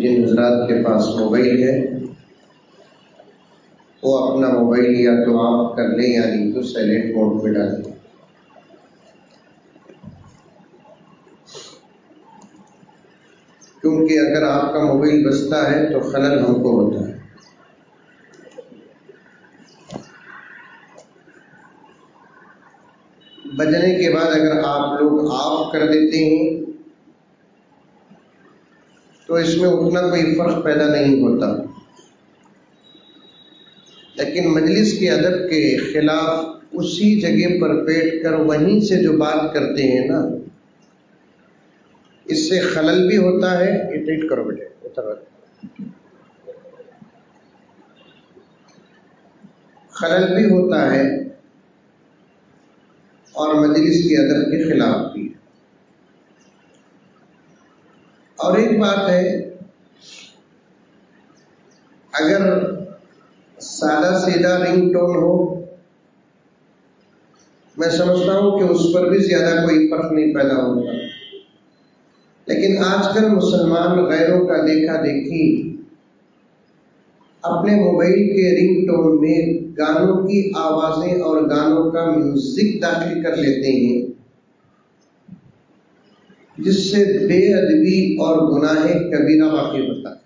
जिन हजरात के पास मोबाइल है, वो अपना मोबाइल या तो ऑफ़ कर ले या नहीं तो साइलेंट मोड में डाल। दें क्योंकि अगर आपका मोबाइल बचता है तो खलल हमको होता है। बजने के बाद अगर आप लोग ऑफ़ कर देते हैं तो इसमें उतना कोई फ़र्क पैदा नहीं होता। लेकिन मजलिस के अदब के खिलाफ उसी जगह पर बैठ कर वहीं से जो बात करते हैं ना, इससे खलल भी होता है ट्रीट करो बेटे, उतर खलल भी होता है और मजलिस के अदब के खिलाफ भी और एक बात है, अगर सादा सीधा रिंग टोन हो, मैं समझता हूँ कि उस पर भी ज़्यादा कोई फ़र्क नहीं पैदा होता लेकिन आजकल मुसलमान गैरों का देखा देखी, अपने मोबाइल के रिंग टोन में गानों की आवाज़ें और गानों का म्यूज़िक दाखिल कर लेते हैं। जिससे बेअदबी और गुनाह कबीरा वाकई होता। है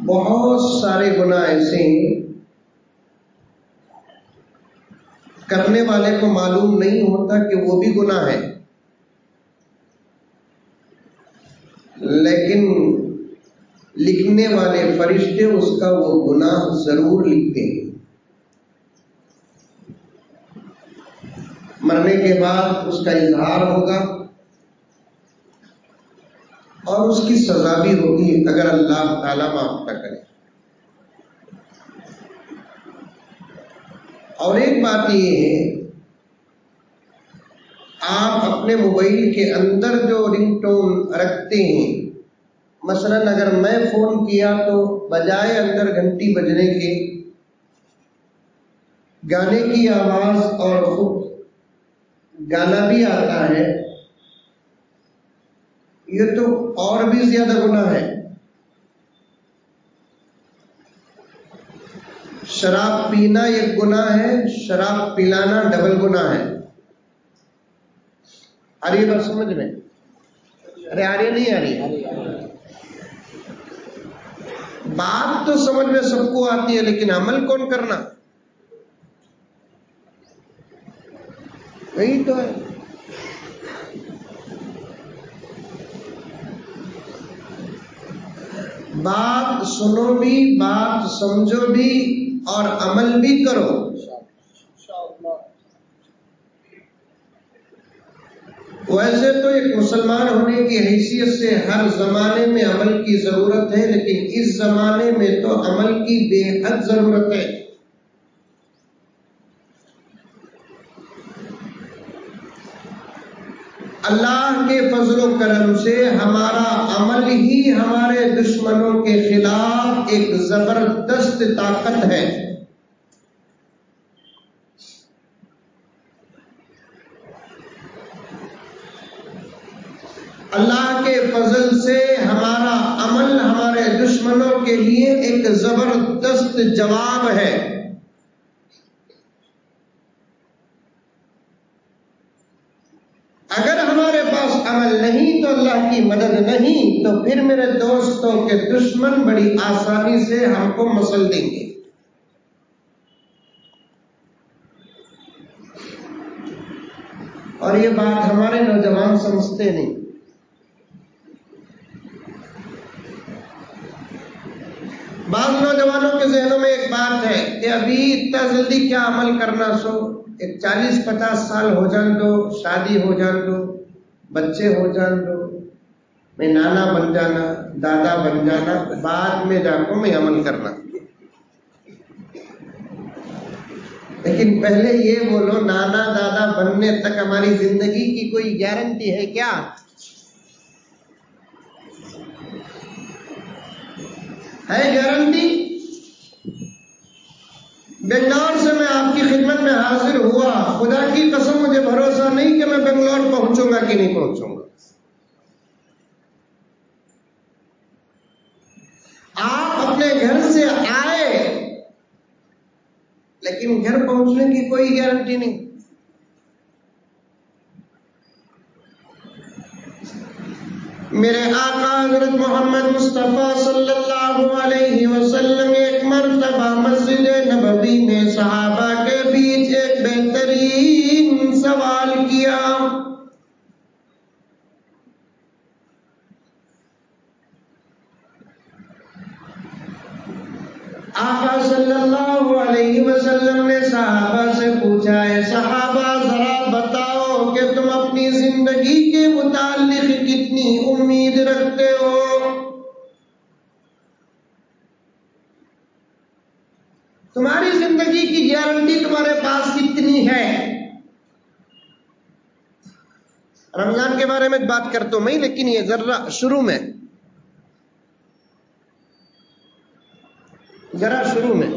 बहुत सारे गुना ऐसे हैं, करने वाले को मालूम नहीं होता कि वो भी गुना है। लेकिन लिखने वाले फरिश्ते उसका वो गुनाह ज़रूर लिखते हैं। मरने के बाद उसका इजहार होगा और उसकी सजा भी होगी अगर अल्लाह ताला माफ़ न करे। और एक बात ये है, आप अपने मोबाइल के अंदर जो रिंगटोन रखते हैं, मसलन अगर मैं फ़ोन किया तो बजाय अंदर घंटी बजने के, गाने की आवाज़ और गाना भी आता है। ये तो और भी ज़्यादा गुना है। शराब पीना एक गुना है, शराब पिलाना डबल गुना है। आ रही बात समझ में? अरे, आ रही नहीं आ रही बात तो समझ में सबको आती है, लेकिन अमल कौन करना? वही तो है। बात सुनो भी, बात समझो भी और अमल भी करो। वैसे तो एक मुसलमान होने की हैसियत से हर जमाने में अमल की ज़रूरत है, लेकिन इस जमाने में तो अमल की बेहद ज़रूरत है। अल्लाह के फजलो करम से हमारा अमल ही हमारे दुश्मनों के खिलाफ एक ज़बरदस्त ताकत है। अल्लाह के फजल से हमारा अमल हमारे दुश्मनों के लिए एक ज़बरदस्त जवाब है अगर हमारे पास अमल नहीं तो अल्लाह की मदद नहीं तो फिर मेरे दोस्तों के दुश्मन बड़ी आसानी से हमको मसल देंगे। और ये बात हमारे नौजवान समझते नहीं। बाद नौजवानों के जहनों में एक बात है कि अभी इतना जल्दी क्या अमल करना सो? एक चालीस पचास साल हो जान दो, शादी हो जान दो, बच्चे हो जान दो मैं नाना बन जाना, दादा बन जाना, बाद में जाको मैं अमल करना। लेकिन पहले ये बोलो, नाना, दादा बनने तक हमारी ज़िंदगी की कोई गारंटी है क्या? है गारंटी बेंगलोर से मैं आपकी खिदमत में हाजिर हुआ। खुदा की कसम, मुझे भरोसा नहीं कि मैं बेंगलोर पहुंचूँगा कि नहीं पहुंचूँगा आप अपने घर से आए। लेकिन घर पहुँचने की कोई गारंटी नहीं। मेरे आका हज़रत मोहम्मद मुस्तफ़ा सल्लल्लाहु अलैहि वसल्लम एक मरतबा मस्जिद नबवी में सहाबा के बीच एक बेहतरीन सवाल किया। आका सल्लल्लाहु अलैहि वसल्लम ने सहाबा से पूछा है सहाबा, जरा बताओ कि तुम अपनी ज़िंदगी के मुतालिक कितनी उम्मीद रखते हो? तुम्हारी ज़िंदगी की गारंटी तुम्हारे पास कितनी है? रमज़ान के बारे में बात करता हूँ मैं, लेकिन ये जरा शुरू में जरा शुरू में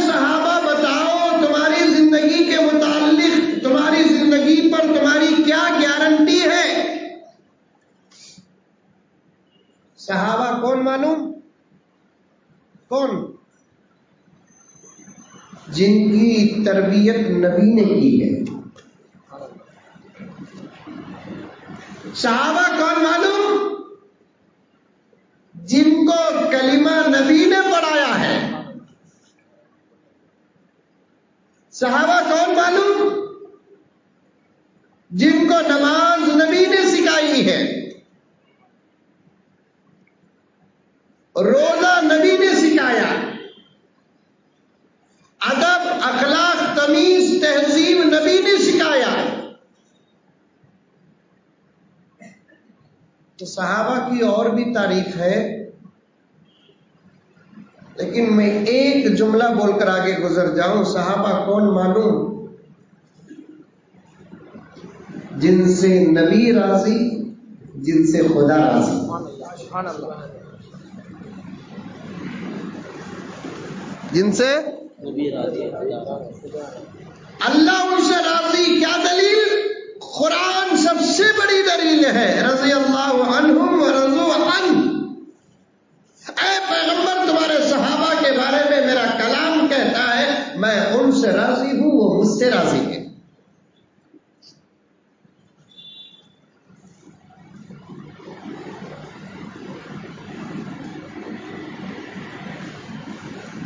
सहाबा, बताओ तुम्हारी ज़िंदगी के मुतालिक तुम्हारी ज़िंदगी पर तुम्हारी क्या गारंटी है? सहाबा कौन मालूम? कौन? जिनकी तरबियत नबी ने की है साहबा कौन मालूम जिनको कलिमा नबी ने पढ़ाया है सहाबा कौन मालूम जिनको नमाज़ नबी ने सिखाई है रोजा नबी ने सिखाया अदब अखलाक तमीज तहजीब नबी ने सिखाया तो सहाबा की और भी तारीफ़ है। लेकिन मैं एक जुमला बोलकर आगे गुजर जाऊँ सहाबा कौन मालूम? जिनसे नबी राज़ी जिनसे खुदा राज़ी। जिनसे? अल्लाह उनसे राज़ी क्या दलील? कुरान सबसे बड़ी दलील है रज़ी अल्लाह अनहुम रजू अन पैगंबर, तुम्हारे सहाबा के बारे में मेरा कलाम कहता है, मैं उनसे राज़ी हूँ, वो मुझसे राज़ी है।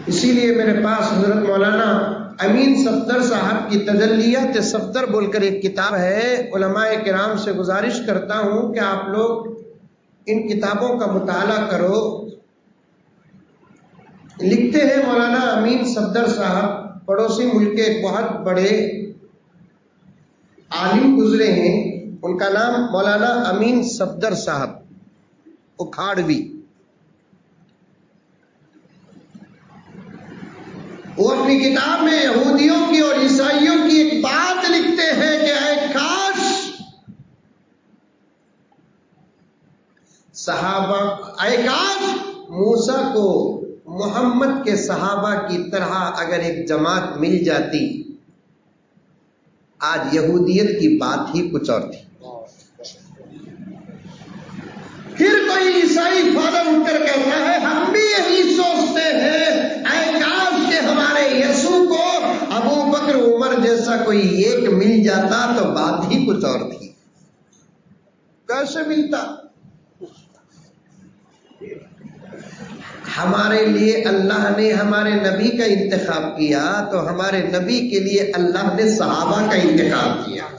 इसीलिए मेरे पास हज़रत मौलाना अमीन सफ्दर साहब की तजलियात सफ्दर बोलकर एक किताब है, उलमाए किराम से गुजारिश करता हूँ कि आप लोग इन किताबों का मुताला करो। लिखते हैं मौलाना अमीन सफ्दर साहब, पड़ोसी मुल्क के एक बहुत बड़े आलिम गुजरे हैं, उनका नाम मौलाना अमीन सफदर साहब, उखाड़वी। वो अपनी किताब में यहूदियों की और ईसाइयों की एक बात लिखते हैं कि आए काश सहाबा काश मूसा को मोहम्मद के सहाबा की तरह अगर एक जमात मिल जाती। आज यहूदियत की बात ही कुछ और थी। फिर कोई ईसाई फादर उठकर कहता है, हम भी यही सोचते हैं बकर उमर जैसा कोई एक मिल जाता तो बात ही कुछ और थी। कैसे मिलता? हमारे लिए अल्लाह ने हमारे नबी का इंतखाब किया तो हमारे नबी के लिए अल्लाह ने सहाबा का इंतखाब किया।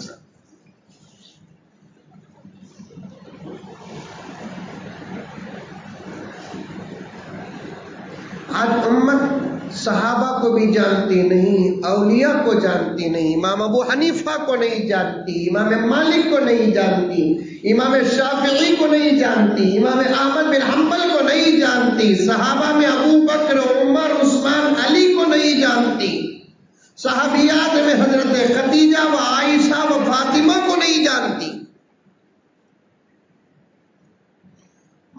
आज उम्मत सहाबा को भी जानती नहीं अलिया को जानती नहीं, इमाम अबू हनीफा को नहीं जानती, इमाम मालिक को नहीं जानती, इमाम शाफी को नहीं जानती, इमाम अहमद बिन हम्बल को नहीं जानती, सहाबा में अबू बकर, उमर, उस्मान, अली को नहीं जानती। सहाबियात में हज़रत खतीजा व आयशा व फातिमा को नहीं जानती।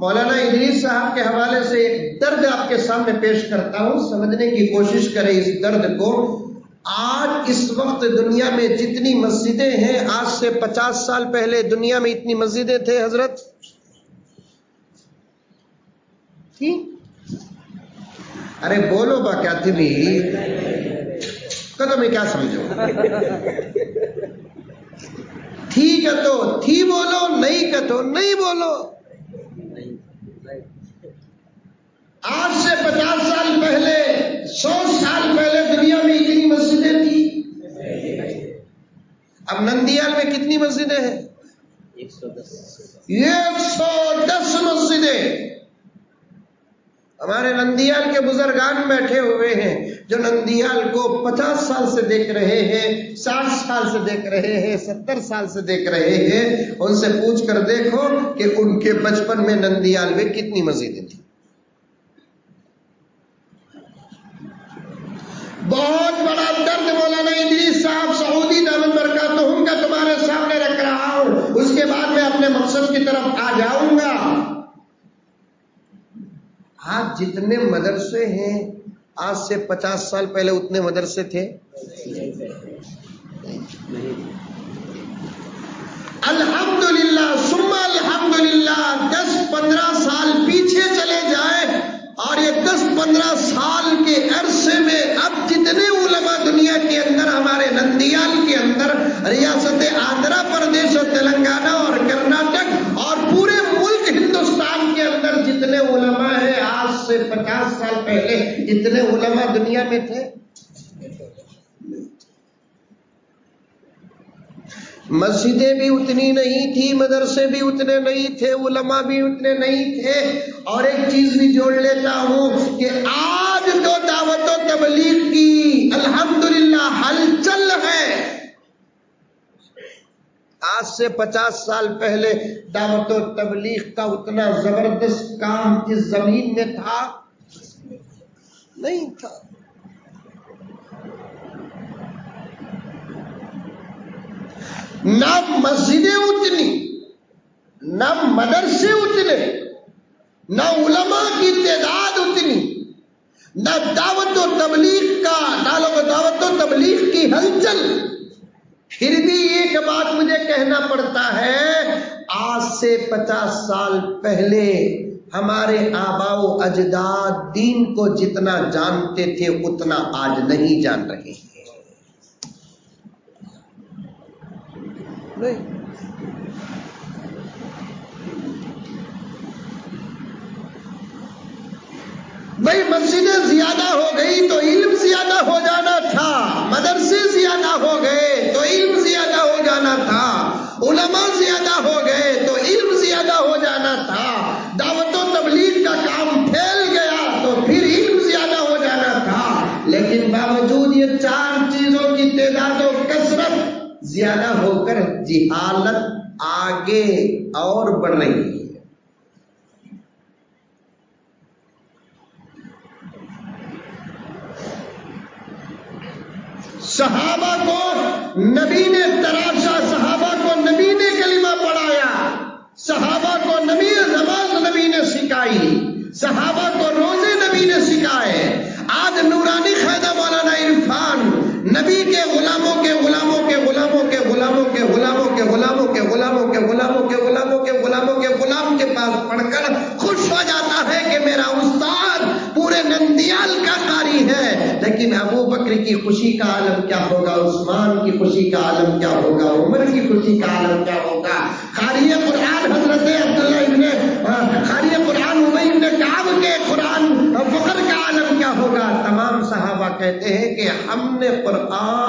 मौलाना इदरीस साहब के हवाले से एक दर्द आपके सामने पेश करता हूँ। समझने की कोशिश करें इस दर्द को। आज इस वक्त दुनिया में जितनी मस्जिदें हैं, आज से पचास साल पहले दुनिया में इतनी मस्जिदें थे, हज़रत? थी? अरे बोलो बा क्या थी भी? कदम में क्या समझो? ठीक है तो थी बोलो, नहीं का तो नहीं बोलो। आज से पचास साल पहले, सौ साल पहले दुनिया में इतनी मस्जिदें थी। अब नंदियाल में कितनी मस्जिदें हैं? एक सौ दस मस्जिदें। हमारे नंदियाल के बुजुर्गान बैठे हुए हैं, जो नंदियाल को 50 साल से देख रहे हैं 60 साल से देख रहे हैं 70 साल से देख रहे हैं। उनसे पूछ कर देखो कि उनके बचपन में नंदियाल में कितनी मस्जिदें थी। बहुत बड़ा दर्द बोला मौलाना इदरीस साहब सऊदी दामन का तुम्हारे सामने रख रहा हूँ। उसके बाद मैं अपने मकसद की तरफ़ आ जाऊँगा। आज जितने मदरसे हैं, आज से पचास साल पहले उतने मदरसे थे? अल्हम्दुलिल्लाह, सुम्मा अल्हम्दुलिल्लाह, दस पंद्रह साल पीछे चले जाए। और ये दस पंद्रह साल के अरसे में अब जितने उलमा दुनिया के अंदर, हमारे नंदियाल के अंदर, रियासत आंध्र प्रदेश और तेलंगाना और कर्नाटक और पूरे मुल्क हिंदुस्तान के अंदर जितने उलमा है, आज से पचास साल पहले जितने उलमा दुनिया में थे मस्जिदें भी उतनी नहीं थी, मदरसे भी उतने नहीं थे, उलमा भी उतने नहीं थे। और एक चीज़ भी जोड़ लेता हूँ कि आज तो दावत तबलीग की, अल्हम्दुलिल्लाह हलचल है। आज से पचास साल पहले दावत तबलीग का उतना ज़बरदस्त काम इस ज़मीन में था? नहीं था। न मस्जिदें उतनी, ना मदरसे उतने, ना उलमा की तादाद उतनी, ना दावत और तबलीग का नालो दावत और तबलीग की हलचल। फिर भी एक बात मुझे कहना पड़ता है, आज से पचास साल पहले हमारे आबाओ अजदाद दीन को जितना जानते थे, उतना आज नहीं जान रहे हैं। नहीं। भाई, मस्जिदें ज़्यादा हो गई तो इल्म ज़्यादा हो जाना था। मदरसे ज़्यादा हो गए तो इल्म ज़्यादा हो जाना था। उलमा ज़्यादा हो गए तो इल्म ज़्यादा हो जाना था। दावत तबलीग का काम फैल गया तो फिर इल्म ज़्यादा हो जाना था। लेकिन बावजूद ज़्यादा होकर जिहालत आगे और बढ़ रही है। सहाबा को नबी ने तराशा, सहाबा को नबी ने कलिमा पढ़ाया, सहाबा को नबी नमाज़ नबी ने सिखाई, सहाबा को रोज़े नबी ने सिखाए। पर आ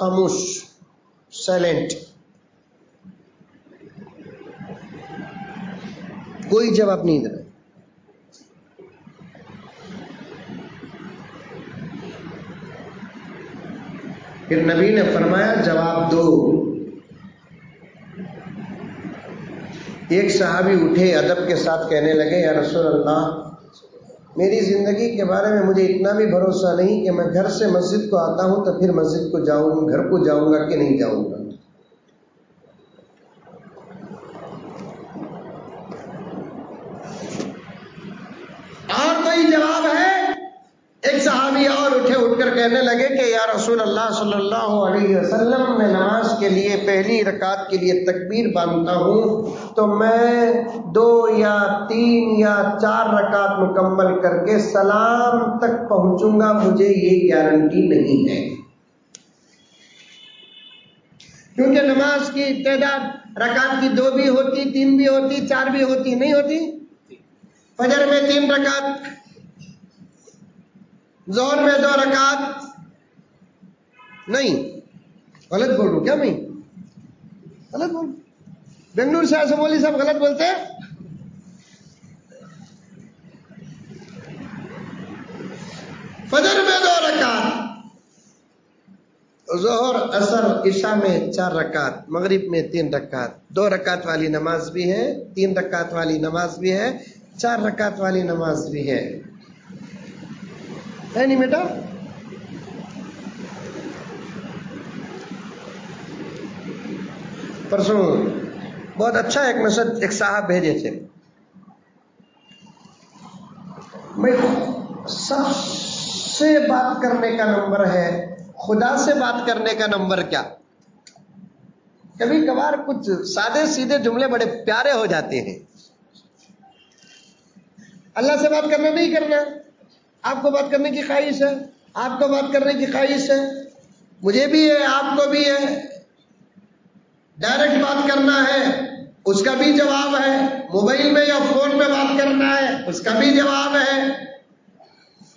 खामोश साइलेंट कोई जवाब नहीं दे रहा। फिर नबी ने फरमाया, जवाब दो। एक सहाबी उठे, अदब के साथ कहने लगे, या रसूल अल्लाह मेरी ज़िंदगी के बारे में मुझे इतना भी भरोसा नहीं कि मैं घर से मस्जिद को आता हूँ तो फिर मस्जिद को जाऊँगा, घर को जाऊँगा कि नहीं जाऊँगा। और कोई जवाब है? एक सहाबी और उठे, उठकर कहने लगे कि, या रसूल अल्लाह सल्लल्लाहु अलैहि वसल्लम, मैं नमाज़ के लिए, पहली रकात के लिए तकबीर बांधता हूँ तो मैं दो या तीन या चार रकात मुकम्मल करके सलाम तक पहुंचूँगा, मुझे ये गारंटी नहीं है। क्योंकि नमाज़ की तादाद, रकात की दो भी होती, तीन भी होती, चार भी होती, नहीं होती? फजर में तीन रकात ज़ोर में दो रकात, नहीं। गलत बोल क्या मैं? गलत बोल बेंगलुरु से ऐसे बोली, सब गलत बोलते हैं? फजर में दो रकात, जोहर, असर ईशा में चार रकात, मगरिब में तीन रकात। दो रकात वाली नमाज़ भी है, तीन रकात वाली नमाज़ भी है, चार रकात वाली नमाज़ भी है। है नहीं बेटा? परसों बहुत अच्छा एक मैसेज एक साहब भेजे थे। भाई, सबसे बात करने का नंबर है, खुदा से बात करने का नंबर क्या? कभी कभार कुछ सादे सीधे जुमले बड़े प्यारे हो जाते हैं। अल्लाह से बात करना नहीं करना। आपको बात करने की ख्वाहिश है, आपको बात करने की ख्वाहिश है, मुझे भी है, आपको भी है। डायरेक्ट बात करना है। उसका भी जवाब है, मोबाइल में या फ़ोन में बात करना है, उसका भी जवाब है।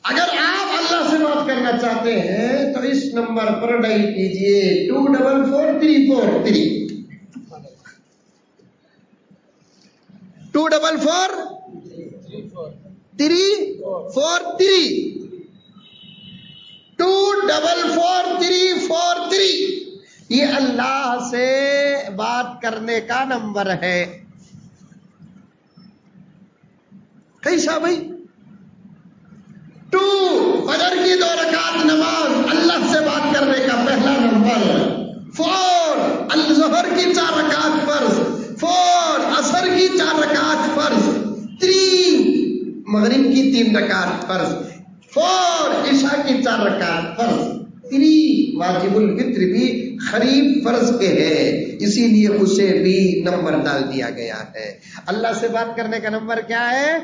अगर आप अल्लाह से बात करना चाहते हैं तो इस नंबर पर डायल कीजिए, two double four three four three. Two double four three four three. Two double four three four three. ये अल्लाह से बात करने का नंबर है। कैसा भाई? टू, फजर की दो रकात नमाज़, अल्लाह से बात करने का पहला नंबर। फोर, अलजहर की चार रकात फ़र्ज़। फोर, असर की चार रकात फ़र्ज़। थ्री मगरिब की तीन रकात फ़र्ज़। फोर ईशा की चार रकात फ़र्ज़। थ्री वाजिबुल फित्र भी खरीब फ़र्ज़ के है, इसीलिए उसे भी नंबर डाल दिया गया है। अल्लाह से बात करने का नंबर क्या है?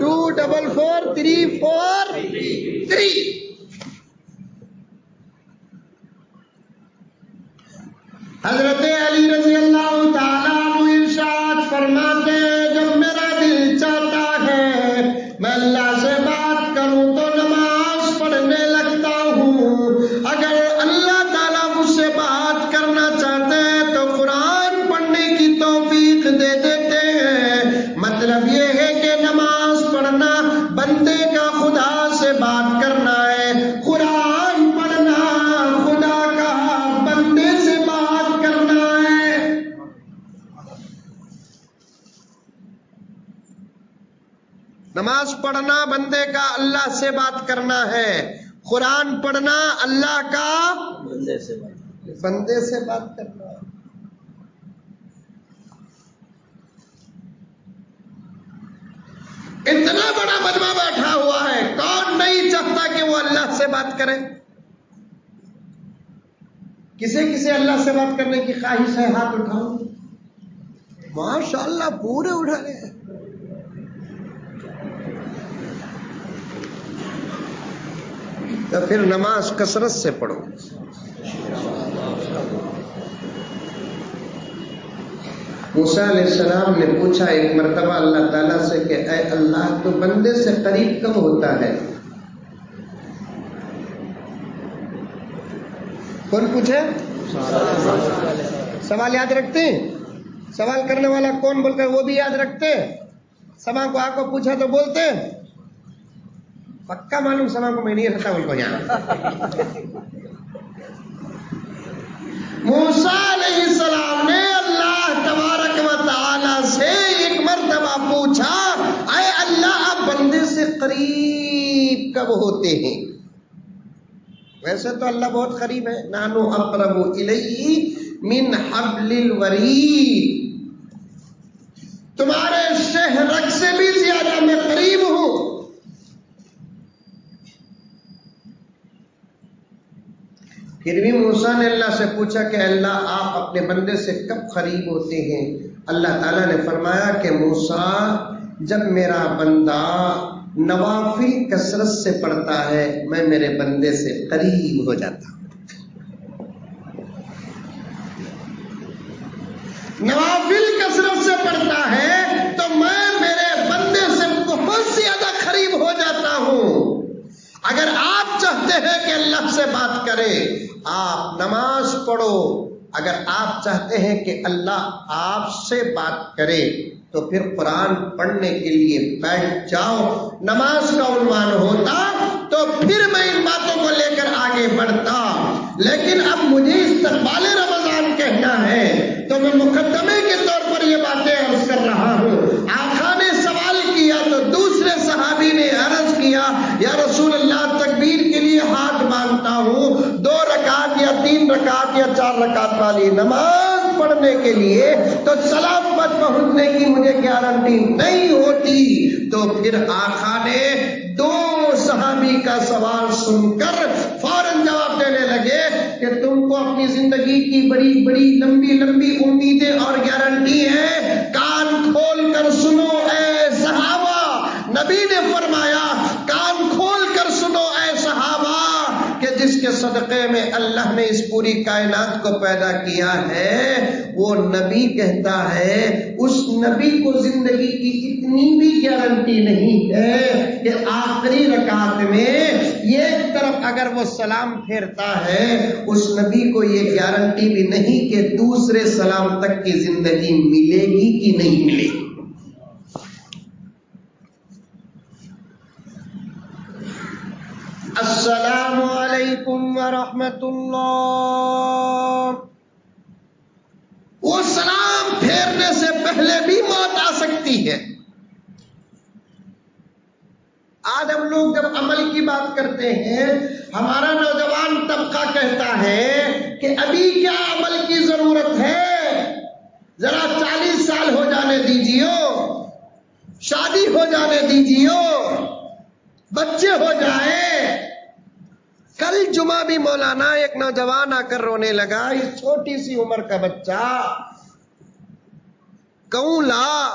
Two double four, three four, three. हज़रत अली रज़ी अल्लाह इरशाद फरमाते जब पढ़ना बंदे का अल्लाह से बात करना है। कुरान पढ़ना अल्लाह का बंदे से बात बंदे से बात करना। है इतना बड़ा मजमा बैठा हुआ है कौन नहीं चाहता कि वो अल्लाह से बात करे? किसे किसे अल्लाह से बात करने की ख्वाहिश है? हाथ उठाओ। माशाल्लाह पूरे उठा रहे हैं। तो फिर नमाज़ कसरत से पढ़ो। मूसा सलाम ने पूछा एक मरतबा अल्लाह ताला से कि अल्लाह तो बंदे से करीब कब होता है? कौन पूछे? सवाल याद रखते हैं? सवाल करने वाला कौन बोलकर वो भी याद रखते हैं? समा को आको पूछा तो बोलते हैं? पक्का मालूम समा को मैं नहीं रहता उनको यहाँ मूसा सलाम ने अल्लाह तबारक व ताला से एक मर्तबा पूछा अय अल्लाह, आप बंदे से करीब कब होते हैं? वैसे तो अल्लाह बहुत करीब है। नानो अकरबु इलैहि मिन हब्लिल वरीद। तुम्हारे शहरक से भी ज़्यादा मैं करीब हूँ। फिर भी मूसा ने अल्लाह से पूछा कि अल्लाह, आप अपने बंदे से कब करीब होते हैं? अल्लाह ताला ने फरमाया कि मूसा, जब मेरा बंदा नवाफिल कसरत से पढ़ता है, मैं मेरे बंदे से करीब हो जाता नवाफिल कसरत से पढ़ता है तो मैं मेरे बंदे से बहुत ज़्यादा करीब हो जाता हूँ। अगर आप चाहते हैं कि अल्लाह से बात करें आप नमाज़ पढ़ो। अगर आप चाहते हैं कि अल्लाह आपसे बात करे तो फिर कुरान पढ़ने के लिए बैठ जाओ। नमाज़ का उन्वान होता तो फिर मैं इन बातों को लेकर आगे बढ़ता। लेकिन अब मुझे इस्तकबाल रमज़ान कहना है तो मैं मुकदमे के तौर पर ये बातें अर्ज़ कर रहा रकात या चार रकात वाली नमाज़ पढ़ने के लिए तो सलामत पहुँचने की मुझे गारंटी नहीं होती। तो फिर आखा ने दो सहाबी का सवाल सुनकर फ़ौरन जवाब देने लगे कि तुमको अपनी ज़िंदगी की बड़ी बड़ी, लंबी लंबी उम्मीदें और गारंटी है। कान खोल कर सुनो ऐ सहाबा, नबी ने फरमाया कान खोल कर सुनो ऐ सहाबा कि जिसके सदक़े में अल्लाह ने इस पूरी कायनात को पैदा किया है, वो नबी कहता है, उस नबी को ज़िंदगी की इतनी भी गारंटी नहीं है कि आखिरी रकात में एक तरफ़ अगर वो सलाम फेरता है, उस नबी को ये गारंटी भी नहीं कि दूसरे सलाम तक की ज़िंदगी मिलेगी कि नहीं मिलेगी। अस्सलामुअलैकुम वरहमतुल्लाह वो सलाम फेरने से पहले भी मौत आ सकती है। आज हम लोग जब अमल की बात करते हैं, हमारा नौजवान तबका कहता है कि अभी क्या अमल की ज़रूरत है? जरा चालीस साल हो जाने दीजिए शादी हो जाने दीजिए बच्चे हो जाए कल जुमा भी मौलाना एक नौजवान आकर रोने लगा, इस छोटी सी उम्र का बच्चा। कौला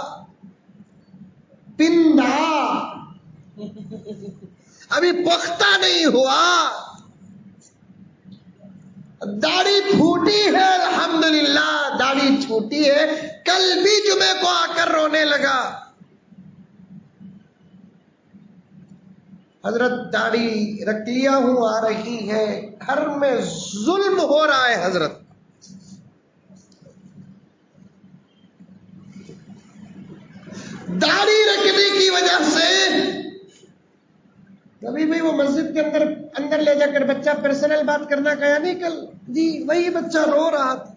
पिंदा अभी पुख्ता नहीं हुआ। दाढ़ी फूटी है, अल्हम्दुलिल्लाह, दाढ़ी छूटी है, कल भी जुमे को आकर रोने लगा। हज़रत दाढ़ी रख लिया हूँ आ रही है। घर में जुल्म हो रहा है हज़रत। दाढ़ी रखने की वजह से कभी भी वो मस्जिद के अंदर अंदर ले जाकर बच्चा पर्सनल बात करना कहा नहीं कल जी, वही बच्चा रो रहा था।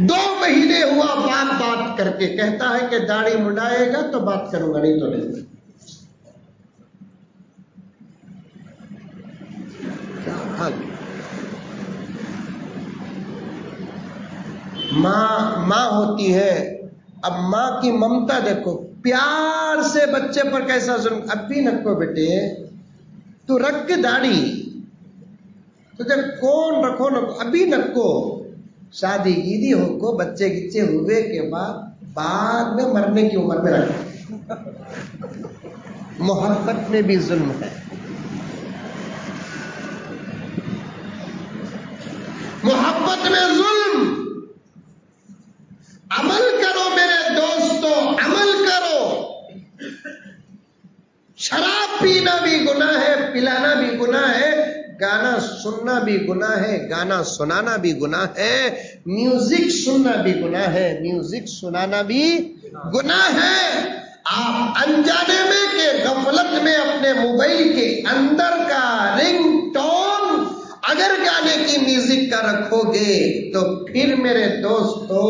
दो महीने हुआ बात बात करके। कहता है कि दाढ़ी मुंडाएगा तो बात करूँगा, नहीं तो नहीं। क्या हाल? माँ माँ होती है। अब माँ की ममता देखो, प्यार से बच्चे पर कैसा जुल्म। अब भी नको बेटे, तू रख दाढ़ी। तुझे कौन रखो नको अभी नको शादी ईदी हो को बच्चे गिच्चे हुए के बाद बाद में मरने की उम्र में रख। मोहब्बत में भी जुल्म है। मोहब्बत में जुल्म। अमल करो मेरे दोस्तों, अमल करो। शराब पीना भी गुनाह है, पिलाना भी गुनाह है गाना सुनना भी गुनाह है, गाना सुनाना भी गुनाह है, म्यूज़िक सुनना भी गुनाह है, म्यूज़िक सुनाना भी गुनाह है। आप अनजाने में के गफलत में अपने मोबाइल के अंदर का रिंग टोन अगर गाने की म्यूज़िक का रखोगे तो फिर मेरे दोस्तों,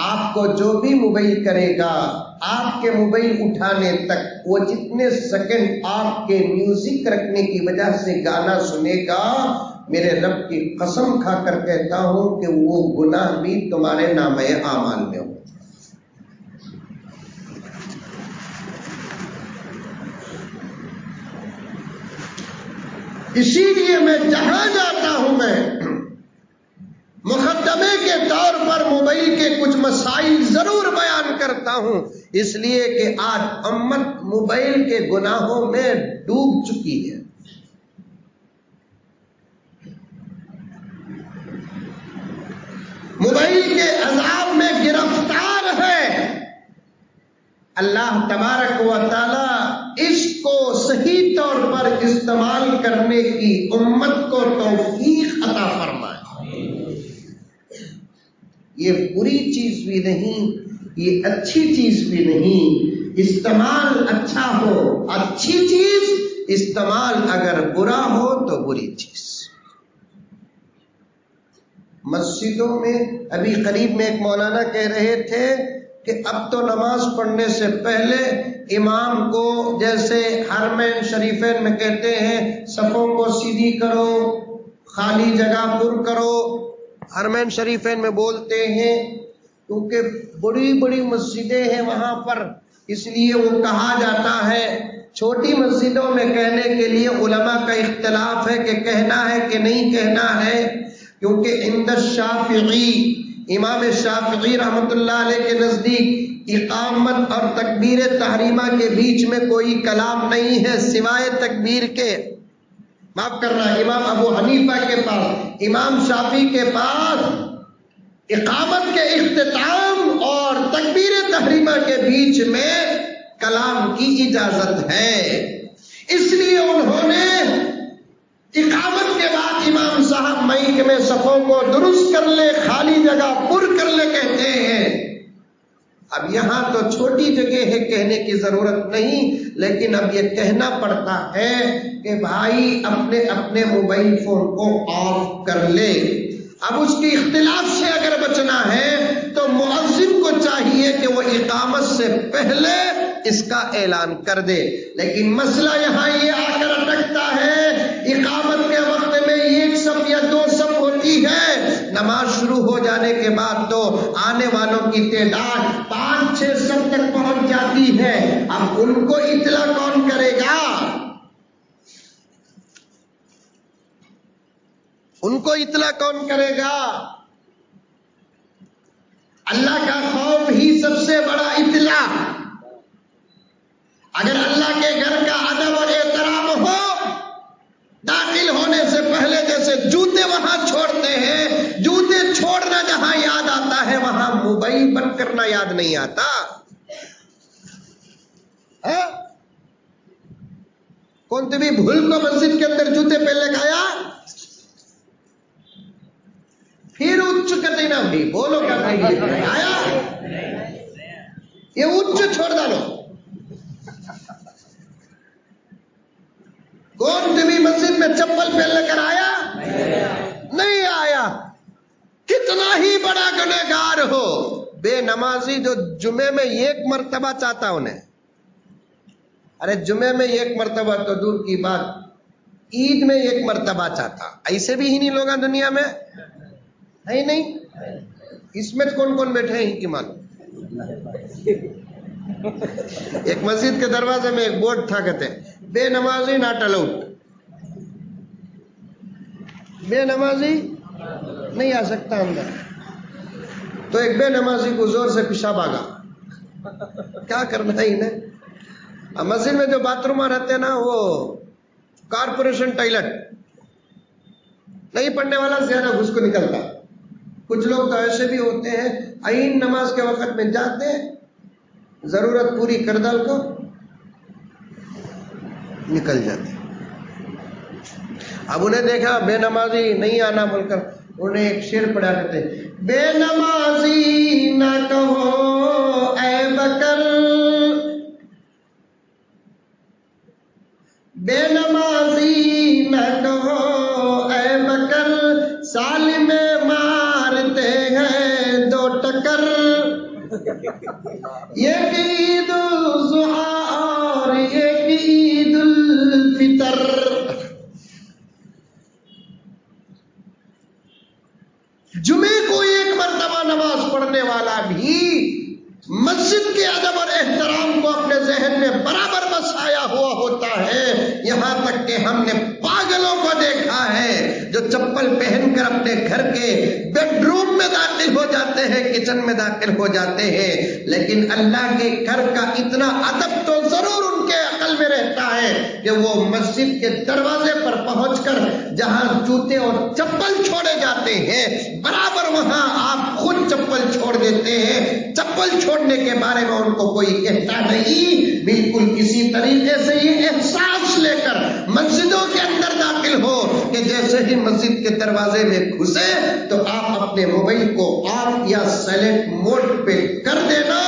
आपको जो भी मोबाइल करेगा आपके मोबाइल उठाने तक वो जितने सेकंड आपके म्यूज़िक रखने की वजह से गाना सुनेगा, मेरे रब की कसम खाकर कहता हूँ कि वो गुनाह भी तुम्हारे नाम आमाल में हो। इसीलिए मैं जहाँ जाता हूँ मैं मुकदमे के तौर पर मोबाइल के कुछ मसाइल ज़रूर बयान करता हूँ। इसलिए कि आज अम्मत मोबाइल के गुनाहों में डूब चुकी है। मोबाइल के अजाब में गिरफ़्तार है। अल्लाह तबारक व ताला इसको सही तौर पर इस्तेमाल करने की उम्मत को तौफीक अता फरमाए। ये बुरी चीज़ भी नहीं ये अच्छी चीज़ भी नहीं। इस्तेमाल अच्छा हो, अच्छी चीज़, इस्तेमाल अगर बुरा हो तो बुरी चीज़। मस्जिदों में, अभी करीब में एक मौलाना कह रहे थे कि अब तो नमाज़ पढ़ने से पहले इमाम को जैसे हरमैन शरीफेन में कहते हैं, सफ़ों को सीधी करो, खाली जगह पुर करो। हरमैन शरीफेन में बोलते हैं क्योंकि बड़ी बड़ी मस्जिदें हैं वहाँ पर, इसलिए वो कहा जाता है, छोटी मस्जिदों में कहने के लिए उलमा का इख्तलाफ है कि कहना है कि नहीं कहना है, क्योंकि इंद शाफी इमाम शाफी रहमतुल्लाह के नज़दीक इकामत और तकबीर तहरीमा के बीच में कोई कलाम नहीं है, सिवाय तकबीर के। माफ़ करना, इमाम अबू हनीफा के पास, इमाम शाफी के पास इकामत के इख्ताम और तकबीर तहरीमा के बीच में कलाम की इजाज़त है। इसलिए उन्होंने इकामत के बाद इमाम साहब मई में सफों को दुरुस्त कर ले, खाली जगह पुर कर ले कहते हैं। अब यहाँ तो छोटी जगह है कहने की ज़रूरत नहीं, लेकिन अब यह कहना पड़ता है कि भाई अपने अपने मोबाइल फ़ोन को ऑफ़ कर ले। अब उसके इख्तिलाफ से अगर बचना है तो मुअज्जिम को चाहिए कि वो इकामत से पहले इसका ऐलान कर दे। लेकिन मसला यहाँ ये आकर अटकता है, इकामत के वक्त में एक सब या दो सब होती है। नमाज़ शुरू हो जाने के बाद तो आने वालों की तादाद पाँच, छह सब तक पहुँच जाती है। अब उनको इतला कौन करेगा उनको इतला कौन करेगा? अल्लाह का खौफ ही सबसे बड़ा इतला। अगर अल्लाह के घर का अदब और एहतराम हो, दाखिल होने से पहले जैसे जूते वहाँ छोड़ते हैं, जूते छोड़ना जहाँ याद आता है, वहाँ मोबाइल बंद करना याद नहीं आता। है? कौन तुम्हें भूल को मस्जिद के अंदर जूते पहले खाया फिर उच्च करते ना भी बोलो क्या आया। ये उच्च छोड़ डालो। कौन तुम्हें मस्जिद में चप्पल पहन लेकर आया? नहीं आया। कितना ही बड़ा गुनेगार हो। बेनमाजी जो जुमे में एक मर्तबा चाहता उन्हें अरे जुमे में एक मर्तबा तो दूर की बात। ईद में एक मर्तबा चाहता। ऐसे भी ही नहीं लोग दुनिया में। है ही नहीं। इसमें कौन कौन बैठे हैं, इनकी मालूम। एक मस्जिद के दरवाजे में एक बोर्ड था, कहते बेनमाजी नॉट अलाउड बेनमाजी नहीं आ सकता अंदर। तो एक बेनमाजी को ज़ोर से पेशाब आ गया। क्या करना है इन्हें? मस्जिद में जो बाथरूम रहते हैं ना, वो कारपोरेशन टॉयलेट नहीं पढ़ने वाला, ज़्यादा घुस को निकलता। कुछ लोग तो ऐसे भी होते हैं आइन नमाज़ के वक्त में जाते हैं, ज़रूरत पूरी कर डाल को निकल जाते अब उन्हें देखा, बेनमाजी नहीं आना बोलकर उन्हें एक शेर पढ़ा करते बेनमाजी ना कहो, ऐ बकर। बेनमाजी ना कहो, ऐ बकर। साल में दो टक्कर एक ईद और एक ईद फितर। जुमे को एक मरतबा नमाज़ पढ़ने वाला भी मस्जिद के अदब और एहतराम को अपने जहन में बराबर बसाया हुआ होता है। यहाँ तक कि हमने पागलों को देखा है, जो चप्पल पहनकर अपने घर के बेडरूम में दाखिल हो जाते हैं, किचन में दाखिल हो जाते हैं। लेकिन अल्लाह के घर का इतना अदब तो ज़रूर उनके अकल में रहता है कि वो मस्जिद के दरवाजे पर पहुंचकर जहाँ जूते और चप्पल छोड़े जाते हैं, बराबर वहाँ आप खुद चप्पल छोड़ देते हैं। चप्पल छोड़ने के बारे में उनको कोई कहता नहीं। बिल्कुल किसी तरीके से ये एहसास लेकर मस्जिदों के अंदर दाखिल हो कि जैसे ही मस्जिद के दरवाजे में घुसे तो अपने मोबाइल को ऑफ़ या साइलेंट मोड पे कर देना।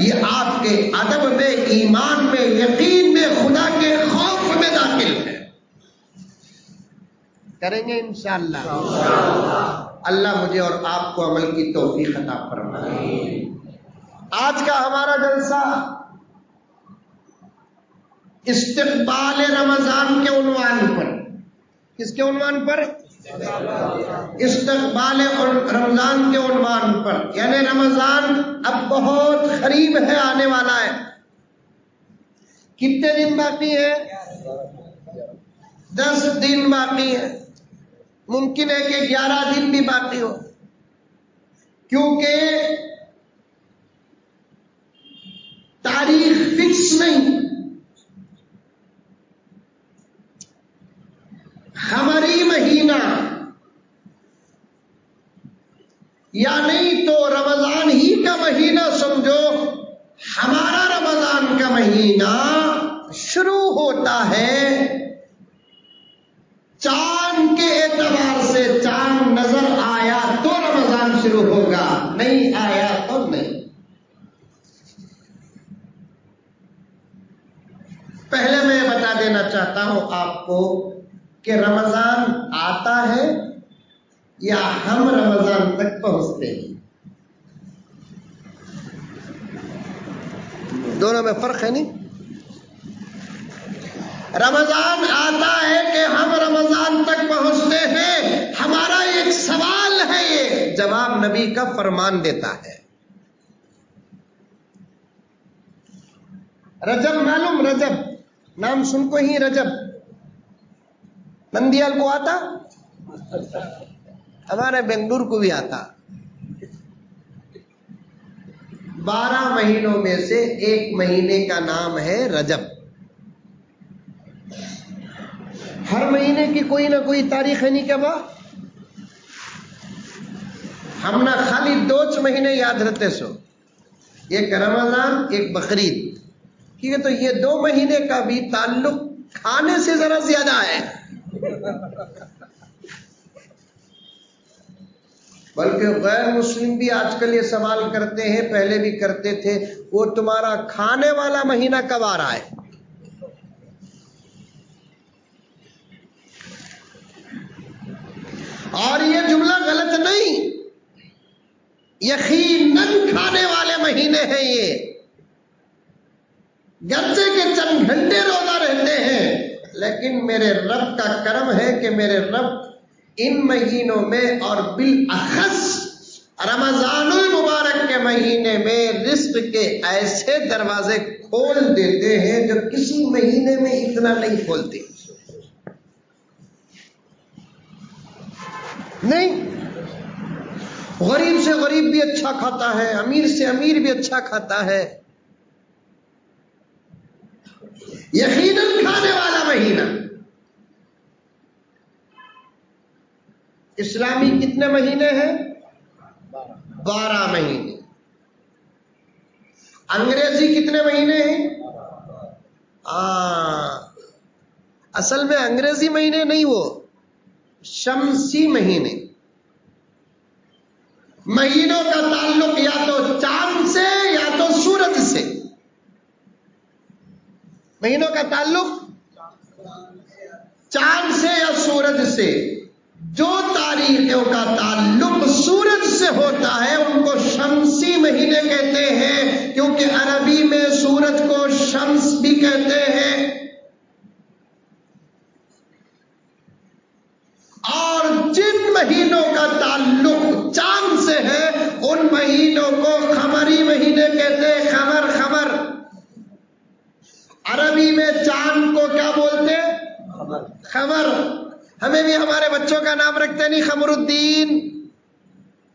ये आपके अदब में, ईमान में, यकीन में, खुदा के खौफ में दाखिल है। करेंगे इंशाल्लाह। अल्लाह मुझे और आपको अमल की तोफीक अता फरमाए। आज का हमारा जलसा इस्तकबाल रमज़ान के उन्वान पर। किसके उन्वान पर? इस्तकबाल रमज़ान के उन्वान पर, यानी रमज़ान अब बहुत करीब है, आने वाला है। कितने दिन बाकी है? दस दिन बाकी है। मुमकिन है कि ग्यारह दिन भी बाकी हो। क्योंकि तारीख फिक्स नहीं। हमारी महीना या नहीं तो रमज़ान ही का महीना समझो। हमारा रमज़ान का महीना शुरू होता है चाँद के एतबार से चाँद नज़र आया तो रमज़ान शुरू होगा, नहीं आया तो नहीं। पहले मैं बता देना चाहता हूँ आपको कि रमज़ान आता है या हम रमज़ान तक पहुँचते हैं? दोनों में फ़र्क है नहीं? रमज़ान आता है कि हम रमज़ान तक पहुँचते हैं। हमारा एक सवाल है ये। जवाब नबी का फरमान देता है। रजब मालूम, रजब। नाम सुनको ही रजब। नंदियाल को आता? हमारे बेंगलुरु को भी आता। बारह महीनों में से एक महीने का नाम है रजब। हर महीने की कोई ना कोई तारीख है नहीं क्या बा हम ना खाली दो महीने याद रहते सो। एक रमज़ान, एक बकरीद। ठीक है तो ये दो महीने का भी ताल्लुक खाने से जरा ज़्यादा है। बल्कि गैर मुस्लिम भी आजकल ये सवाल करते हैं, पहले भी करते थे, वो तुम्हारा खाने वाला महीना कब आ रहा है? और ये जुमला गलत नहीं। यकीनन खाने वाले महीने हैं ये। गर्जे के चंद घंटे रोजा रहते हैं। लेकिन मेरे रब का कर्म है कि मेरे रब इन महीनों में और बिल अखस रमजानुल मुबारक के महीने में रिस्क के ऐसे दरवाजे खोल देते हैं जो किसी महीने में इतना नहीं खोलते। नहीं। गरीब से गरीब भी अच्छा खाता है, अमीर से अमीर भी अच्छा खाता है। यकीनन खाने वाला महीना इस्लामी कितने महीने हैं? बारह महीने। अंग्रेज़ी कितने महीने हैं? असल में अंग्रेज़ी महीने नहीं वो, शमसी महीने। महीनों का ताल्लुक या तो चाँद से या तो सूरज से। महीनों का ताल्लुक? चाँद से या सूरज से। जो तारीखों का ताल्लुक सूरज से होता है उनको शमसी महीने कहते हैं क्योंकि अरबी में सूरज को शम्स भी कहते हैं। और जिन महीनों का ताल्लुक चाँद से है उन महीनों को खमरी महीने कहते हैं खमर खमर। अरबी में चाँद को क्या बोलते खबर हमें भी हमारे बच्चों का नाम रखते नहीं, खमरुद्दीन।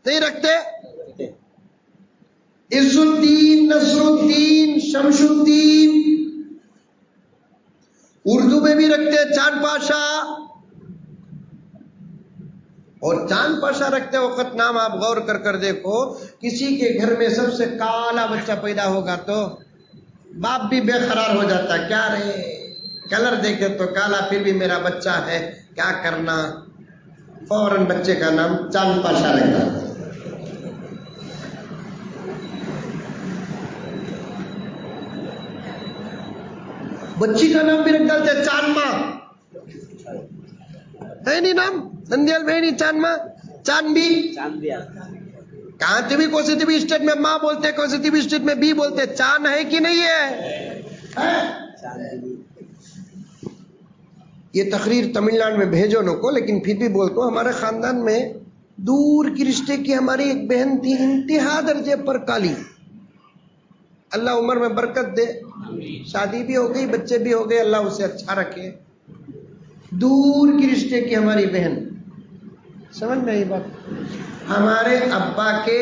नहीं रखते? इजुद्दीन नसरुद्दीन, शमशुद्दीन। उर्दू में भी रखते हैं चाँद पाशा। और चाँद पाशा रखते वक्त नाम आप गौर कर कर देखो, किसी के घर में सबसे काला बच्चा पैदा होगा तो बाप भी बेकरार हो जाता क्या रे? कलर देखे तो काला, फिर भी मेरा बच्चा है। क्या करना? फ़ौरन बच्चे का नाम चाँद पाशा रखा बच्ची का नाम भी रख डालते चाँद माँ। है नहीं नाम? नंदियाल में नहीं चाँद माँ। चाँद भी। चाँद भी आता कहा भी स्टेट में माँ बोलते कोसिटिव स्टेट में बी बोलते चाँद है कि नहीं है, है? ये तकरीर तमिलनाडु में भेजो नो को, लेकिन फिर भी बोलते हमारे खानदान में दूर की रिश्ते की हमारी एक बहन थी, इंतहा दर्जे पर काली। अल्लाह उम्र में बरकत दे। शादी भी हो गई, बच्चे भी हो गए, अल्लाह उसे अच्छा रखे। दूर की रिश्ते की हमारी बहन। समझ में आई बात? हमारे अब्बा के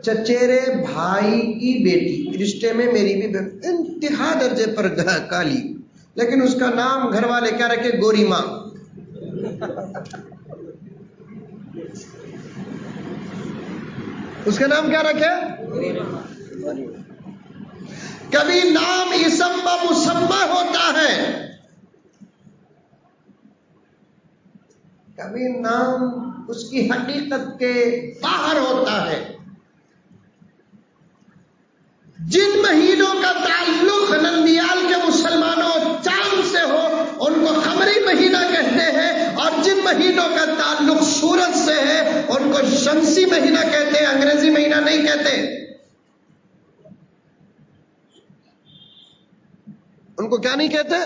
चचेरे भाई की बेटी, रिश्ते में मेरी भी बहन, इंतहा दर्जे पर काली। लेकिन उसका नाम घर वाले क्या रखे? गोरी माँ। उसका नाम क्या रखे? कभी नाम इसम्मा मुसम्मा होता है। कभी नाम उसकी हकीकत के बाहर होता है। जिन महीनों का ताल्लुक नंदियाल के मुसलमानों चाँद से हो, उनको खमरी महीना कहते हैं, और जिन महीनों का ताल्लुक सूरज से है, उनको शमसी महीना कहते हैं, अंग्रेज़ी महीना नहीं कहते। उनको क्या नहीं कहते?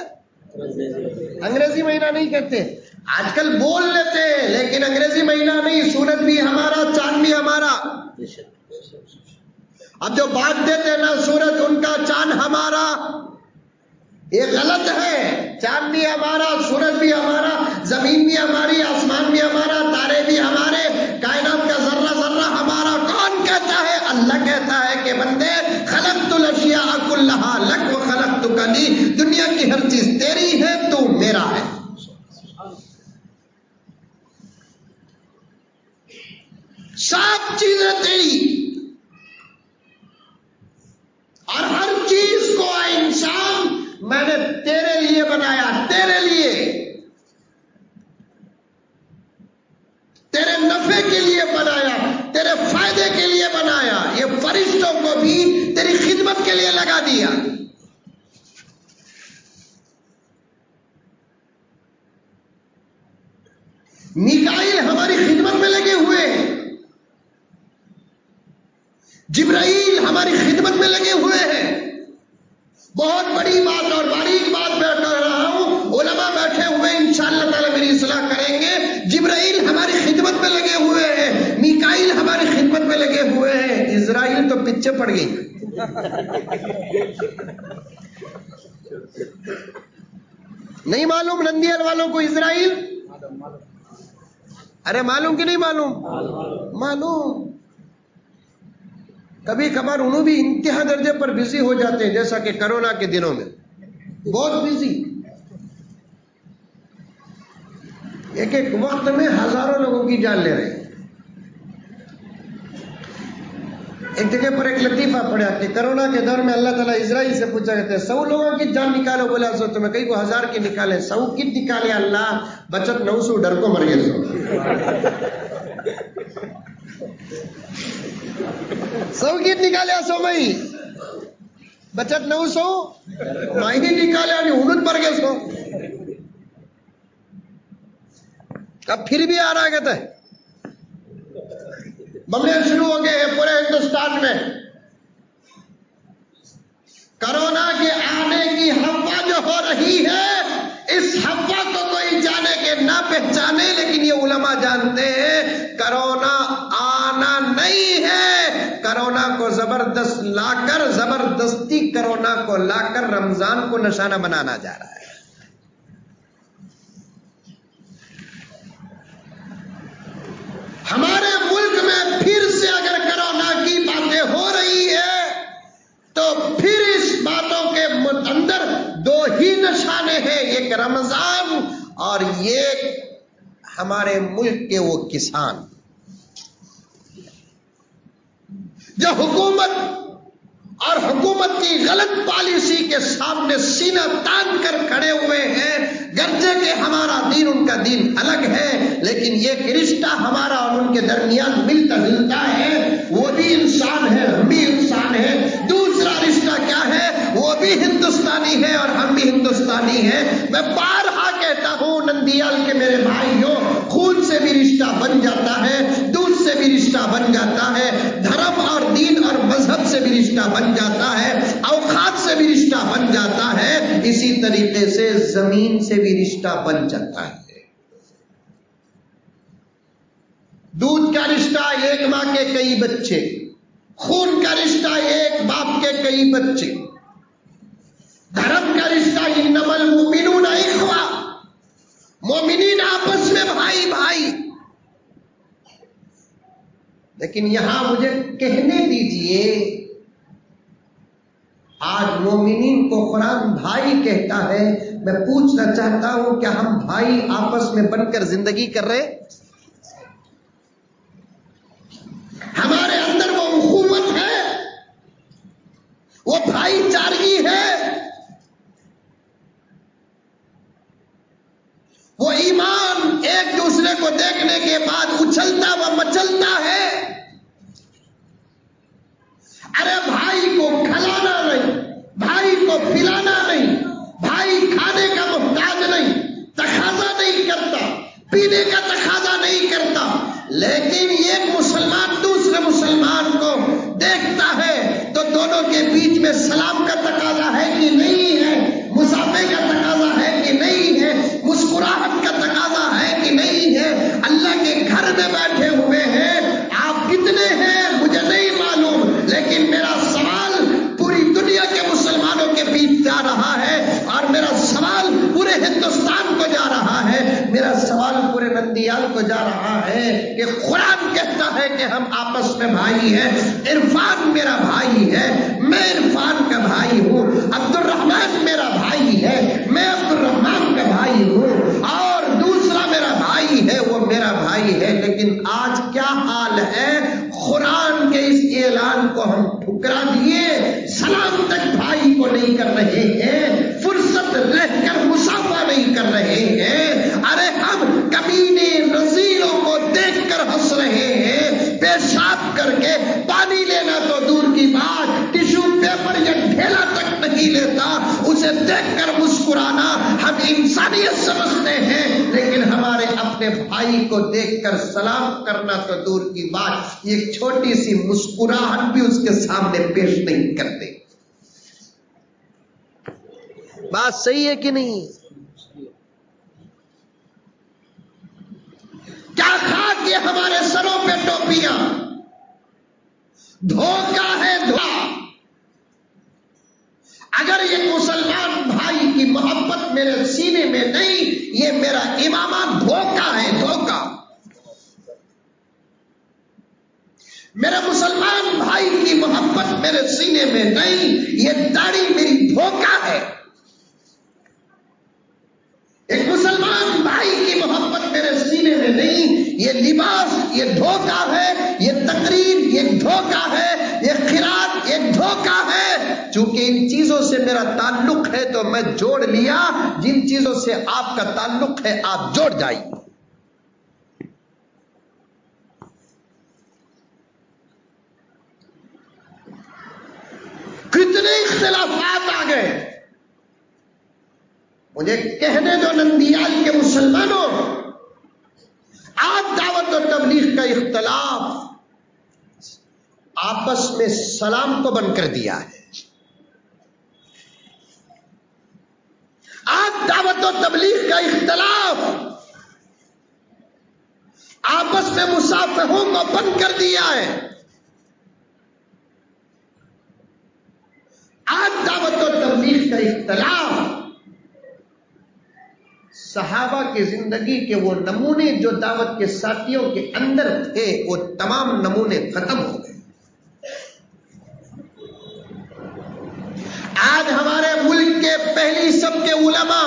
अंग्रेज़ी महीना नहीं कहते। आजकल बोल लेते हैं, लेकिन अंग्रेज़ी महीना नहीं, सूरज भी हमारा, चाँद भी हमारा। अब जो बात देते ना, सूरज, उनका चाँद हमारा। ये गलत है। चाँद भी हमारा, सूरज भी हमारा, ज़मीन भी हमारी, आसमान भी हमारा, तारे भी हमारे, कायनात का जर्रा जर्रा हमारा। कौन कहता है? अल्लाह कहता है कि बंदे खलक तो लशिया अकुल्लहा लक व खलक तु कली। दुनिया की हर चीज़ तेरी है, तू मेरा है। सब चीज़ें तेरी। और हर चीज़ को इंसान मैंने तेरे लिए बनाया, तेरे लिए। तेरे नफे के लिए बनाया, तेरे फ़ायदे के लिए बनाया, ये फरिश्तों को भी तेरी खिदमत के लिए लगा दिया। मिकाइल हमारी खिदमत में लगे हुए। हैं जिब्राइल हमारी खिदमत में लगे हुए हैं। बहुत बड़ी बात और बारीक बात कर रहा हूँ। ओलमा बैठे हुए इंशाअल्लाह ताला मेरी सलाह करेंगे। जिब्राइल हमारी खिदमत में लगे हुए हैं। मिकाइल हमारी खिदमत में लगे हुए हैं। इसराइल तो पीछे पड़ गई। नहीं मालूम नंदियल वालों को इसराइल अरे मालूम कि नहीं मालूम? मालूम। कभी कभार उन्होंने भी इंतहा दर्जे पर बिज़ी हो जाते हैं, जैसा कि कोरोना के दिनों में। बहुत बिज़ी एक एक वक्त में हज़ारों लोगों की जान ले रहे हैं। एक जगह पर एक लतीफा पड़ा कि कोरोना के दौर में अल्लाह ताला इसराइल से पूछा करते सौ लोगों की जान निकालो, बोला, सो तुम्हें कई को हज़ार की निकाले, सौ की निकाले, अल्लाह, बचत नौ सौ, डर को मर गए सौ गीत निकाले सो मई। बचत नौ सौ माही निकाले आणि उन्नत मर गए सो। अब फिर भी आ रहा कहता है। बमले शुरू हो गए हैं पूरे हिंदुस्तान में। कोरोना के आने की हवा जो हो रही है इस हवा को कोई जाने के ना पहचाने, लेकिन ये उलमा जानते हैं, कोरोना आना नहीं है। कोरोना को ज़बरदस्त लाकर, ज़बरदस्ती कोरोना को लाकर रमज़ान को निशाना बनाना जा रहा है। हमारे मुल्क में फिर से अगर कोरोना की बातें हो रही है तो फिर इस बातों के अंदर दो ही निशाने हैं, एक रमज़ान और ये हमारे मुल्क के वो किसान। जो हुकूमत और हुकूमत की गलत पॉलिसी के सामने सीना तान कर खड़े हुए हैं। गर्जे के हमारा दीन, उनका दीन अलग है, लेकिन ये रिश्ता हमारा और उनके दरमियान मिलता जुलता है। हिंदुस्तानी है। मैं बारहा कहता हूँ, नंदियाल के मेरे भाइयों, खून से भी रिश्ता बन जाता है, दूध से भी रिश्ता बन जाता है, धर्म और दीन और मज़हब से भी रिश्ता बन जाता है, औकात से भी रिश्ता बन जाता है, इसी तरीके से ज़मीन से भी रिश्ता बन जाता है। दूध का रिश्ता एक माँ के कई बच्चे, खून का रिश्ता एक बाप के कई बच्चे। धर्म का रिश्ता ही नमल मोमिनू नहीं हुआ मोमिनीन आपस में भाई भाई लेकिन यहाँ मुझे कहने दीजिए, आज मोमिनीन को कुरान भाई कहता है, मैं पूछना चाहता हूँ, क्या हम भाई आपस में बनकर ज़िंदगी कर रहे हमारे अंदर वो हुकूमत है, वो भाईचारगी है। वो ईमान एक दूसरे को देखने के बाद उछलता व मचलता है। अरे भाई को खिलाना नहीं, भाई को पिलाना नहीं, भाई खाने का मोहताज नहीं, तकाजा नहीं करता, पीने का तकाजा नहीं करता। लेकिन एक मुसलमान दूसरे मुसलमान को देखता है तो दोनों के बीच में सलाम का तकाजा है कि नहीं है, मुसाफे का तकाजा में बैठे हुए हैं। आप कितने हैं, मुझे नहीं मालूम। लेकिन मेरा सवाल पूरी दुनिया के मुसलमानों के बीच जा रहा है और मेरा सवाल पूरे हिंदुस्तान को जा रहा है। मेरा सवाल पूरे नंदियाल को जा रहा है कि कुरान कहता है कि हम आपस में भाई हैं। इरफान मेरा भाई है। मैं इरफान का भाई हूँ। अब्दुल रहमान मेरा भाई है मैं अब्दुल रहमान का भाई हूँ और दूसरा मेरा भाई है वो मेरा भाई है लेकिन आज क्या हाल है? कुरान के इस ऐलान को हम ठुकरा दिए। सलाम तक भाई को नहीं कर रहे हैं। फुर्सत रहकर मुसाफा नहीं कर रहे हैं। अरे हम कमीने रजीलों को देखकर हंस रहे हैं। पेशाब करके पानी लेना तो दूर की बात। टिश्यू पेपर या ढेला तक नहीं लेता। उसे देखकर मुस्कुराना हम इंसानियत समझते हैं। अपने भाई को देखकर सलाम करना तो दूर की बात एक छोटी सी मुस्कुराहट भी उसके सामने पेश नहीं करते। बात सही है कि नहीं? क्या खा के हमारे सरों पे टोपियाँ? धोखा है धोखा। अगर ये मुसलमान भाई की मोहब्बत मेरे सीने में नहीं, ये मेरा इमामा धोखा है, धोखा। मेरे मुसलमान भाई की मोहब्बत मेरे सीने में नहीं, ये दाढ़ी मेरी धोखा है। एक मुसलमान भाई की मोहब्बत मेरे सीने में नहीं, ये लिबास, ये धोखा है, ये तकरीर ये धोखा है, ये खिरात एक धोखा है चूँकि इन चीज़ों से मेरा ताल्लुक है तो मैं जोड़ लिया। जिन चीज़ों से आपका ताल्लुक है, आप जोड़ जाइए। कितने इख्तलाफात आ गए। मुझे कहने दो नंदियाल के मुसलमानों, आप दावत और तबलीग का इख्तलाफ आपस में सलाम को बंद कर दिया है। आज दावत और तबलीग का इख्तलाफ। आपस में मुसाफिरों को बंद कर दिया है। आज दावत और तबलीग का इख्तलाफ। सहाबा की ज़िंदगी के वो नमूने जो दावत के साथियों के अंदर थे, वो तमाम नमूने खत्म हो गए। आज मुल्क के पहली सबके उलमा।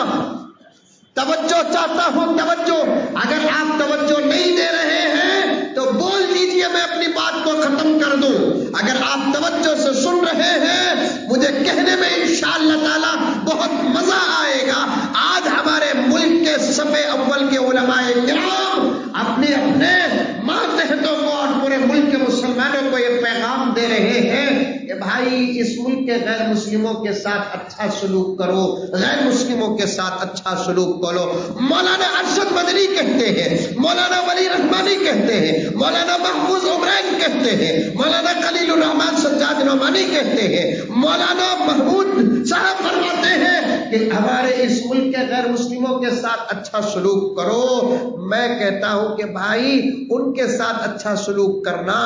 तवज्जो चाहता हूँ, तवज्जो। अगर आप तवज्जो नहीं दे रहे हैं तो बोल दीजिए, मैं अपनी बात को खत्म कर दूँ। अगर आप तवज्जो से सुन रहे हैं, मुझे कहने में इंशाअल्लाह ताला बहुत मज़ा आएगा। आज हमारे मुल्क के सफे अव्वल के उलमाए अपने अपने मातहतों को और पूरे मुल्क के मुसलमानों को ये पैगाम दे रहे हैं कि भाई, इस मुल्क के गैर मुस्लिमों के साथ अच्छा सलूक करो, गैर मुस्लिमों के साथ अच्छा सलूक करो मौलाना अरशद मदनी कहते हैं, मौलाना वली रहमानी कहते हैं, मौलाना महफूज उमरैन कहते हैं, मौलाना खलील रहमान सज्जाद नौमानी कहते हैं, मौलाना महमूद साहब फरमाते हैं कि हमारे इस मुल्क के गैर मुस्लिमों के साथ अच्छा सलूक करो। मैं कहता हूँ कि भाई, उनके साथ अच्छा सलूक करना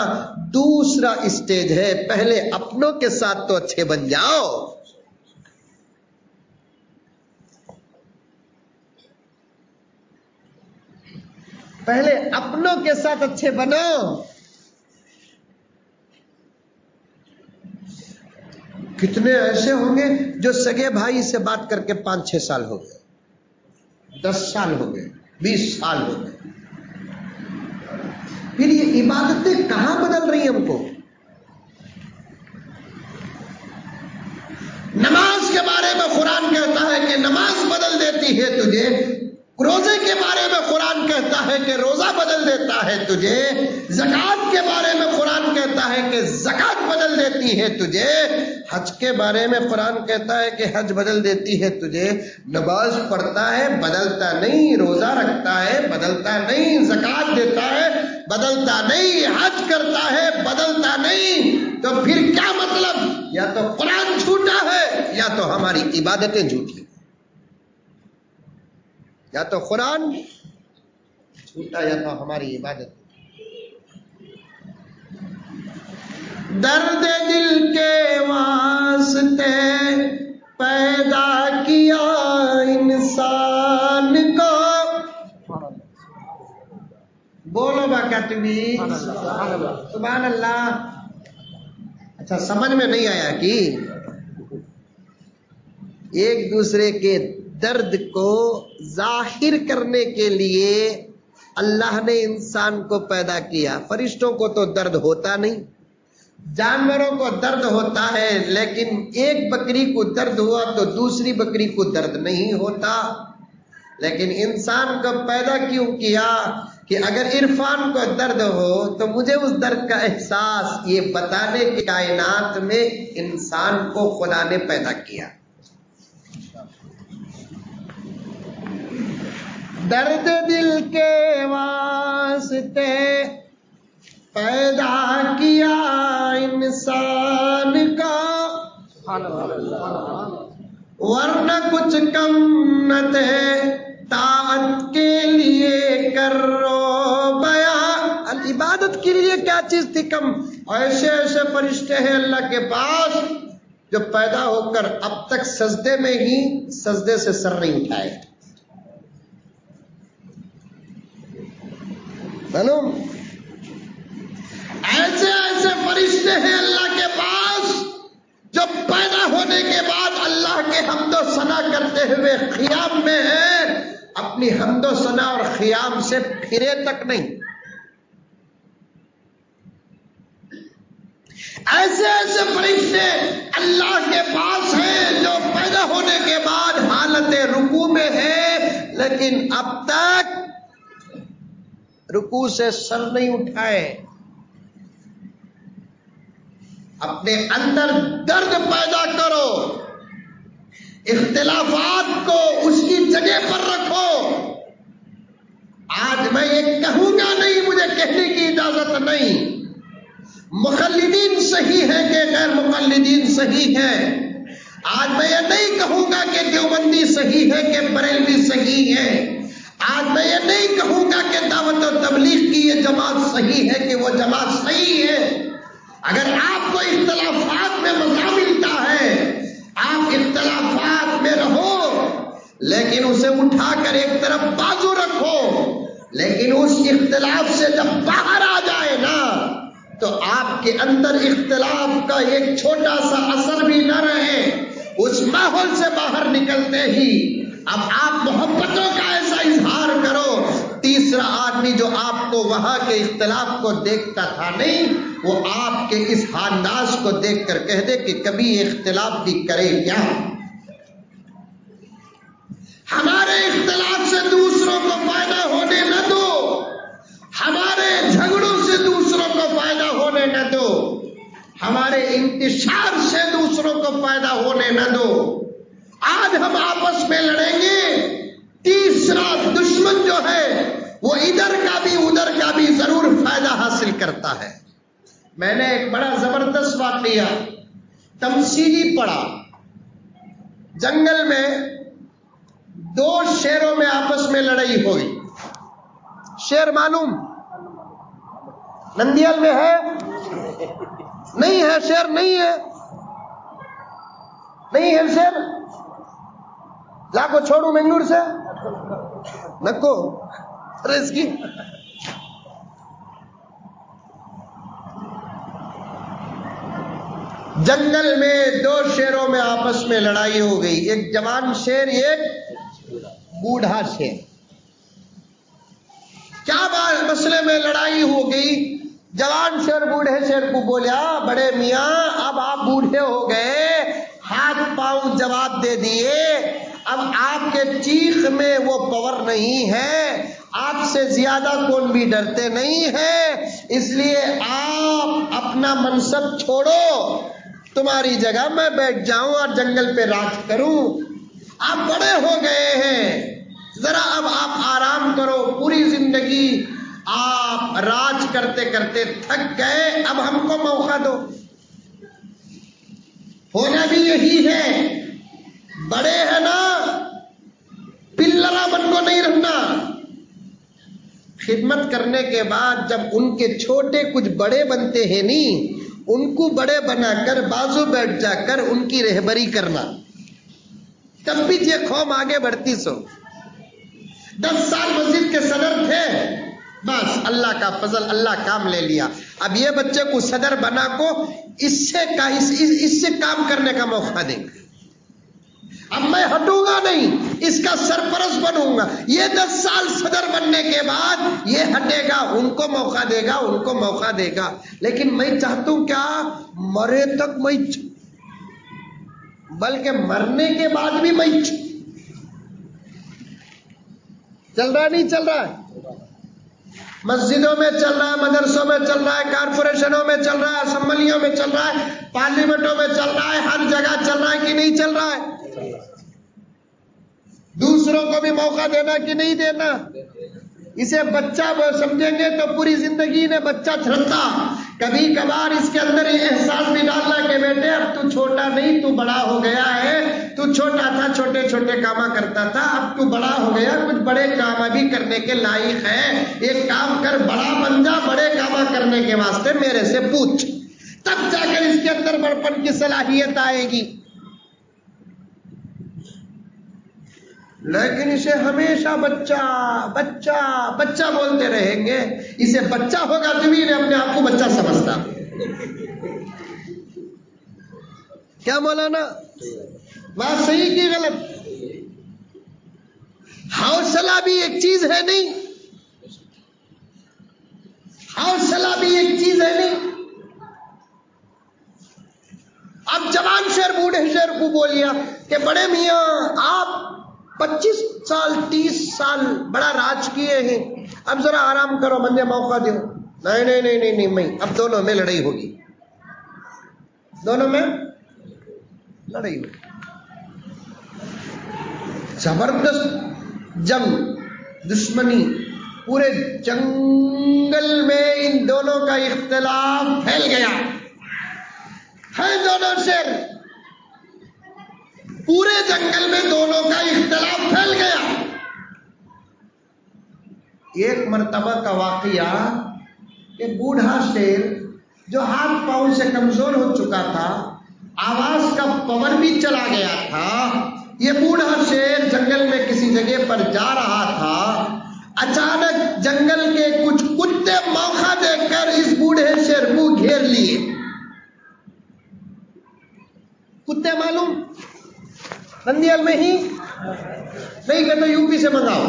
दूसरा स्टेज है। पहले अपनों के साथ तो अच्छे बन जाओ। पहले अपनों के साथ अच्छे बनो। कितने ऐसे होंगे जो सगे भाई से बात करके पाँच छह साल हो गए, दस साल हो गए, बीस साल हो गए। फिर ये इबादतें कहाँ बदल रही हमको? नमाज़ के बारे में कुरान कहता है कि नमाज़ बदल देती है तुझे रोज़े के बारे में कुरान कहता है कि रोजा बदल देता है तुझे, जक़ात के बारे में कुरान कहता है कि जक़ात बदल देती है तुझे, हज के बारे में कुरान कहता है कि हज बदल देती है तुझे, नमाज़ पढ़ता है, बदलता नहीं, रोजा रखता है, बदलता नहीं, जक़ात देता है, बदलता नहीं, हज करता है, बदलता नहीं तो फिर क्या मतलब? या तो कुरान झूठा है, या तो हमारी इबादतें झूठी या तो कुरान झूठा या तो हमारी इबादत। दर्द दिल के वास्ते पैदा किया इंसान को। बोलो बाका तुम्हें सुबह अल्लाह अच्छा समझ में नहीं आया कि एक दूसरे के दर्द को ज़ाहिर करने के लिए अल्लाह ने इंसान को पैदा किया। फरिश्तों को तो दर्द होता नहीं, जानवरों को दर्द होता है, लेकिन एक बकरी को दर्द हुआ तो दूसरी बकरी को दर्द नहीं होता। लेकिन इंसान को पैदा क्यों किया कि अगर इरफान को दर्द हो तो मुझे उस दर्द का एहसास, ये बताने की कायनात में इंसान को खुदा ने पैदा किया। दर्द दिल के वास्ते पैदा किया इंसान का। वरना कुछ कम न थे ताकत के लिए करो बया। इबादत के लिए क्या चीज़ थी कम? ऐसे ऐसे फरिश्ते हैं अल्लाह के पास जो पैदा होकर अब तक सजदे में ही सजदे से सर नहीं उठाए। मालूम ऐसे ऐसे फरिश्ते हैं अल्लाह के पास, जो पैदा होने के बाद अल्लाह के हमदो सना करते हुए खियाम में है, अपनी हमदो सना और खियाम से फिरे तक नहीं। ऐसे ऐसे फरिश्ते अल्लाह के पास हैं, जो पैदा होने के बाद हालत रुकू में है, लेकिन अब तक रुकू से सर नहीं उठाए। अपने अंदर दर्द पैदा करो। इख्तलाफात को उसकी जगह पर रखो। आज मैं ये कहूँगा नहीं, मुझे कहने की इजाज़त नहीं। मुखलदीन सही है कि गैर मुखलदीन सही है? आज मैं ये नहीं कहूँगा कि देवबंदी सही है कि बरेलवी सही है। आज मैं ये नहीं कहूँगा कि दावत और तबलीग की ये जमात सही है कि वो जमात सही है। अगर आपको इख्तलाफात में मज़ा मिलता है, आप इख्तलाफात में रहो, लेकिन उसे उठाकर एक तरफ़ बाजू रखो, लेकिन उस इख्तलाफ से जब बाहर आ जाए ना तो आपके अंदर इख्तलाफ का एक छोटा सा असर भी न रहे। उस माहौल से बाहर निकलते ही अब आप मोहब्बतों का ऐसा इजहार करो। तीसरा आदमी जो आपको वहाँ के इख्तलाफ को देखता था नहीं, वो आपके इस हांदाज को देखकर कह दे कि कभी इख्तलाफ भी करे क्या? हमारे इख्तलाफ से दूसरों को फ़ायदा होने न दो। हमारे झगड़ों से दूसरों को फ़ायदा होने न दो। हमारे इंतज़ार से दूसरों को फ़ायदा होने न दो। आज हम आपस में लड़ेंगे। तीसरा दुश्मन जो है, वो इधर का भी, उधर का भी ज़रूर फ़ायदा हासिल करता है। मैंने एक बड़ा ज़बरदस्त बात लिया। तमसीली पड़ा जंगल में दो शेरों में आपस में लड़ाई हुई। शेर मालूम? नंदियाल में है? नहीं है शेर, नहीं है। नहीं है शेर? लाको छोड़ू मंगलूर से? नको अरे इसकी। जंगल में दो शेरों में आपस में लड़ाई हो गई। एक जवान शेर, एक बूढ़ा शेर। क्या बात, मसले में लड़ाई हो गई? जवान शेर, बूढ़े शेर को बोलिया बड़े मियाँ, अब आप बूढ़े हो गए। हाथ पाँव जवाब दे दिए। अब आपके चीख में वो पावर नहीं है। आपसे ज़्यादा कौन भी डरते नहीं है। इसलिए आप अपना मनसब छोड़ो। तुम्हारी जगह मैं बैठ जाऊँ और जंगल पे राज करूँ। आप बड़े हो गए हैं। जरा अब आप आराम करो। पूरी ज़िंदगी आप राज करते करते थक गए। अब हमको मौका दो। होना भी यही है। बड़े हैं ना पिल्लरा मन को नहीं रहना। खिदमत करने के बाद जब उनके छोटे कुछ बड़े बनते हैं नहीं उनको बड़े बनाकर बाजू बैठ जाकर उनकी रहबरी करना। तब भी ये कौम आगे बढ़ती सो। दस साल मस्जिद के सदर थे बस अल्लाह का फजल अल्लाह काम ले लिया। अब ये बच्चे को सदर बना को इससे का इस, इस, इससे काम करने का मौका देंगे। अब मैं हटूँगा नहीं, इसका सरपरस बनूँगा। ये दस साल सदर बनने के बाद ये हटेगा, उनको मौका देगा, उनको मौका देगा। लेकिन मैं चाहता हूँ क्या? मरे तक मैं बल्कि मरने के बाद भी मैं चल रहा नहीं चल रहा है? मस्जिदों में चल रहा है, मदरसों में चल रहा है, कारपोरेशनों में चल रहा है, असम्बलियों में चल रहा है, पार्लियामेंटों में चल रहा है, हर जगह चल रहा है कि नहीं चल रहा है? दूसरों को भी मौका देना कि नहीं देना? इसे बच्चा समझेंगे तो पूरी ज़िंदगी ने बच्चा छरता कभी कभार इसके अंदर ये एहसास भी डालना कि बेटे, अब तू छोटा नहीं, तू बड़ा हो गया है। तू छोटा था छोटे छोटे कामा करता था, अब तू बड़ा हो गया। कुछ बड़े काम भी करने के लायक है। एक काम कर, बड़ा बन जा, बड़े कामा करने के वास्ते मेरे से पूछ। तब जाकर इसके अंदर बड़पन की सलाहियत आएगी। लेकिन इसे हमेशा बच्चा बच्चा बच्चा बोलते रहेंगे। इसे बच्चा होगा तभी ने अपने आप को बच्चा समझता। क्या मौलाना बात सही की गलत? हौसला भी एक चीज़ है नहीं। हौसला भी एक चीज़ है नहीं। अब जवान शेर, बूढ़े शेर को बोलिया कि बड़े मियाँ, आप 25 साल 30 साल बड़ा राज किए हैं। अब जरा आराम करो मुझे मौका दो। नहीं नहीं नहीं नहीं नहीं अब दोनों में लड़ाई होगी। दोनों में लड़ाई होगी। ज़बरदस्त जंग, दुश्मनी, पूरे जंगल में इन दोनों का इख्तलाफ फैल गया। है दोनों शेर पूरे जंगल में दोनों का इख्तलाफ फैल गया। एक मरतबा का वाकया कि बूढ़ा शेर जो हाथ पाँव से कमज़ोर हो चुका था, आवाज़ का पवन भी चला गया था। ये बूढ़ा शेर जंगल में किसी जगह पर जा रहा था। अचानक जंगल के कुछ कुत्ते मौका देकर इस बूढ़े शेर को घेर लिए। कुत्ते मालूम? नंदियाल में ही? नहीं कहते तो यूपी से मंगाओ।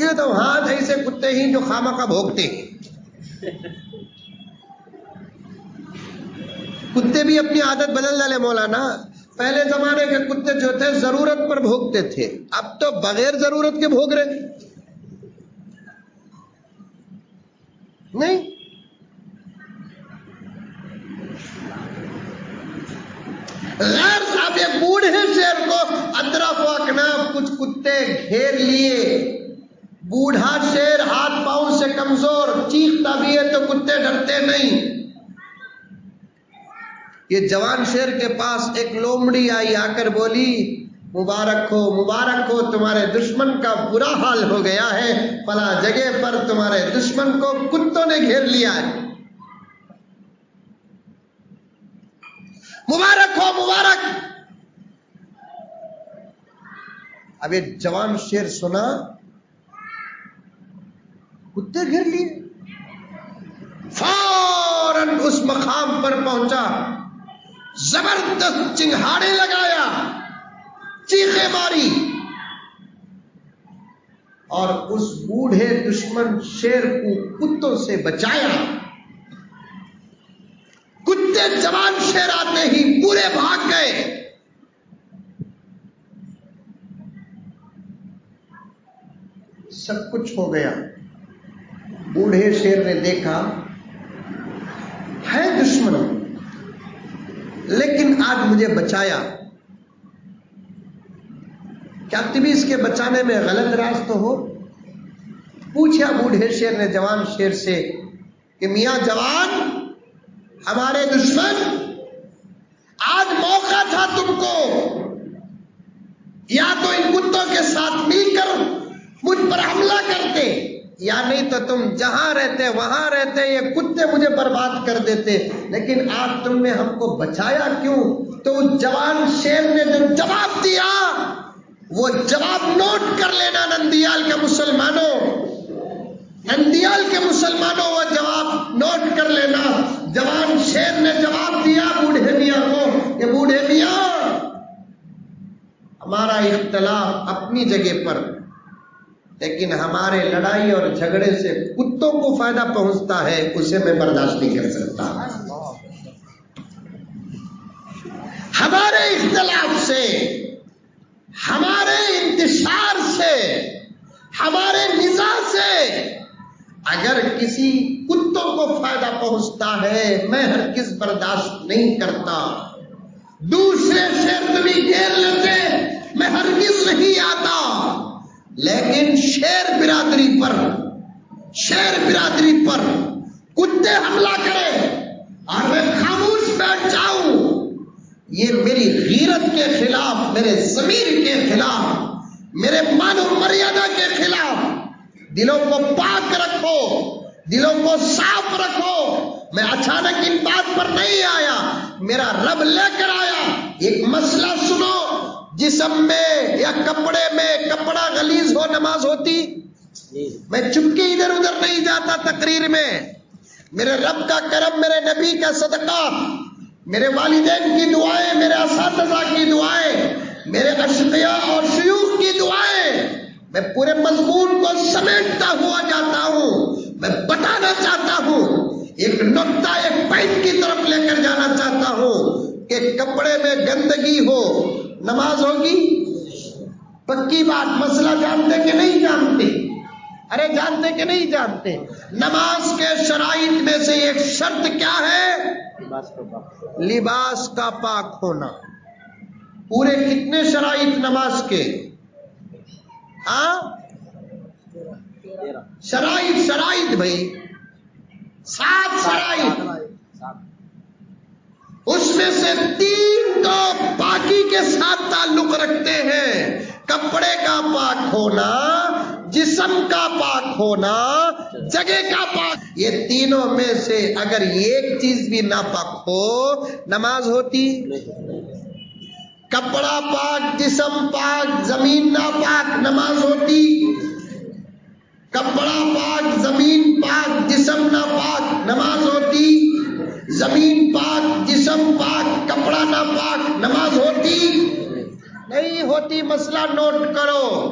ये तो हाथ ऐसे कुत्ते ही जो खामा का भोगते। हैं कुत्ते भी अपनी आदत बदल डाले, मौलाना। पहले जमाने के कुत्ते जो थे, ज़रूरत पर भोगते थे। अब तो बगैर ज़रूरत के भोग रहे। नहीं? ला बूढ़े शेर को अतरफ अकनाफ, कुछ कुत्ते घेर लिए। बूढ़ा शेर हाथ पाँव से कमज़ोर चीखता भी है तो कुत्ते डरते नहीं। ये जवान शेर के पास एक लोमड़ी आई, आकर बोली, मुबारक हो मुबारक हो, तुम्हारे दुश्मन का बुरा हाल हो गया है। फला जगह पर तुम्हारे दुश्मन को कुत्तों ने घेर लिया है। मुबारक हो, मुबारक! अब ये जवान शेर सुना, कुत्ते घेर लिए। फ़ौरन उस मकाम पर पहुँचा। ज़बरदस्त चिंगाड़े लगाया, चीखे मारी। और उस बूढ़े दुश्मन शेर को कुत्तों से बचाया। कुत्ते जवान शेर आते ही पूरे भाग गए। सब कुछ हो गया। बूढ़े शेर ने देखा, है दुश्मन। लेकिन आज मुझे बचाया। क्या तुम इसके बचाने में गलत राज तो हो? पूछा बूढ़े शेर ने जवान शेर से कि, मियाँ जवान, हमारे दुश्मन, आज मौका था तुमको। या तो इन कुत्तों के साथ मिलकर मुझ पर हमला करते। या नहीं तो तुम जहाँ रहते, वहाँ रहते, ये कुत्ते मुझे बर्बाद कर देते। लेकिन आज तुमने हमको बचाया क्यों? तो उस जवान शेर ने जो जवाब दिया, वो जवाब नोट कर लेना नंदियाल के मुसलमानों। नंदियाल के मुसलमानों, वो जवाब नोट कर लेना। जवान शेर ने जवाब दिया बूढ़े मियाँ को, ये बूढ़े मिया, हमारा इख्तलाफ अपनी जगह पर लेकिन हमारे लड़ाई और झगड़े से कुत्तों को फ़ायदा पहुँचता है, उसे मैं बर्दाश्त नहीं कर सकता। हमारे इख्तलाफ से, हमारे इंतशार से, हमारे निजा से अगर किसी कुत्तों को फ़ायदा पहुँचता है, मैं हर किस बर्दाश्त नहीं करता। दूसरे शेर भी घेर लेते, मैं हर किस नहीं आता। लेकिन शेर बिरादरी पर, शेर बिरादरी पर कुत्ते हमला करे और मैं खामोश बैठ जाऊँ, ये मेरी गीरत के खिलाफ, मेरे जमीर के खिलाफ, मेरे मानव मर्यादा के खिलाफ दिलों को पाक रखो, दिलों को साफ़ रखो। मैं अचानक इन बात पर नहीं आया, मेरा रब लेकर आया, एक मसला सुनो। जिसम में या कपड़े में कपड़ा गलीज हो, नमाज़ होती? मैं चुपके इधर उधर नहीं जाता तकरीर में। मेरे रब का करम, मेरे नबी का सदका, मेरे वालिदैन की दुआएँ, मेरे इस की दुआएँ, मेरे अशकिया और शयूख की दुआएँ, मैं पूरे मजमून को समेटता हुआ जाता हूँ। मैं बताना चाहता हूँ, एक नुकता, एक पैन की तरफ़ लेकर जाना चाहता हूँ कि कपड़े में गंदगी हो नमाज़ होगी? पक्की बात मसला जानते कि नहीं जानते? अरे जानते कि नहीं जानते? नमाज़ के शराइत में से एक शर्त क्या है? लिबास का पाक होना। पूरे कितने शराइत नमाज़ के? हा? शराइत शराइत भाई। सात शराइत। उसमें से तीन तो बाकी के साथ ताल्लुक रखते हैं। कपड़े का पाक होना, जिसम का पाक होना, जगह का पाक। ये तीनों में से अगर एक चीज़ भी नापाक हो, नमाज़ होती? कपड़ा पाक, जिसम पाक, ज़मीन नापाक, नमाज़ होती? कपड़ा पाक, ज़मीन पाक, जिसम नापाक, नमाज़ होती? ज़मीन पाक, जिसम पाक, कपड़ा ना पाक, नमाज़ होती? नहीं होती, मसला नोट करो।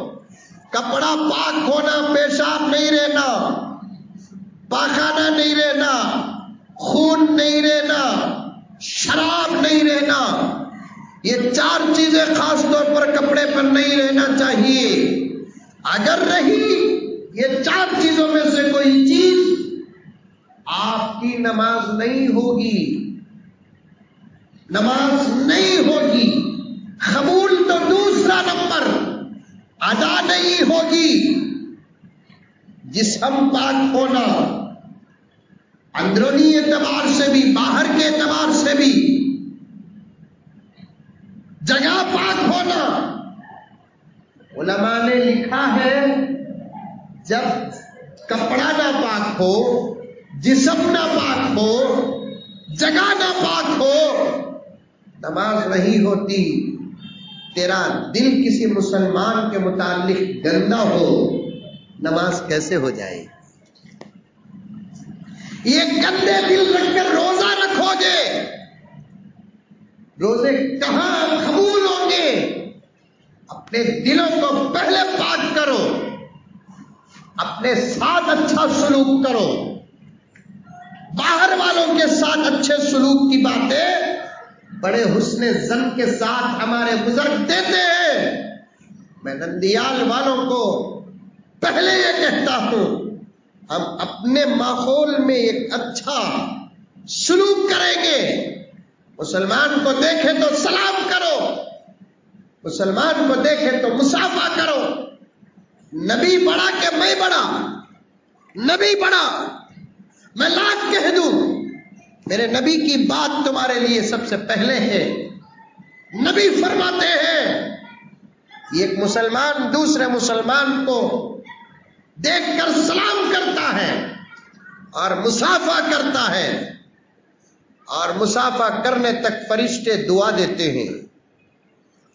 कपड़ा पाक होना, पेशाब नहीं रहना। पाखाना नहीं रहना। खून नहीं रहना। शराब नहीं रहना। ये चार चीज़ें खास तौर पर कपड़े पर नहीं रहना चाहिए। अगर रही ये चार चीज़ों में से कोई चीज़ आपकी नमाज़ नहीं होगी। नमाज़ नहीं होगी। कबूल तो दूसरा नंबर। अदा नहीं होगी। जिसम पाक होना, अंदरूनी एतबार से भी, बाहर के एतबार से भी, जगह पाक होना। उलमा ने लिखा है, जब कपड़ा ना पाक हो जिसम ना पाक हो जगह ना पाक हो, नमाज़ नहीं होती। तेरा दिल किसी मुसलमान के मुतालिक गंदा हो, नमाज़ कैसे हो जाए? ये गंदे दिल रखकर रोजा रखोगे। रोज़े कहाँ कबूल होंगे? अपने दिलों को पहले पाक करो। अपने साथ अच्छा सलूक करो। बाहर वालों के साथ अच्छे सलूक की बातें बड़े हुस्न जन के साथ हमारे बुज़ुर्ग देते हैं। मैं नंदियाल वालों को पहले ये कहता हूँ, हम अपने माहौल में एक अच्छा सलूक करेंगे। मुसलमान को देखे तो सलाम करो, मुसलमान को देखे तो मुसाफा करो। नबी बड़ा के मैं बड़ा, नबी बड़ा। मैं लाख कह दूँ, मेरे नबी की बात तुम्हारे लिए सबसे पहले है। नबी फरमाते हैं एक मुसलमान दूसरे मुसलमान को देखकर सलाम करता है और मुसाफा करता है और मुसाफा करने तक फरिश्ते दुआ देते हैं।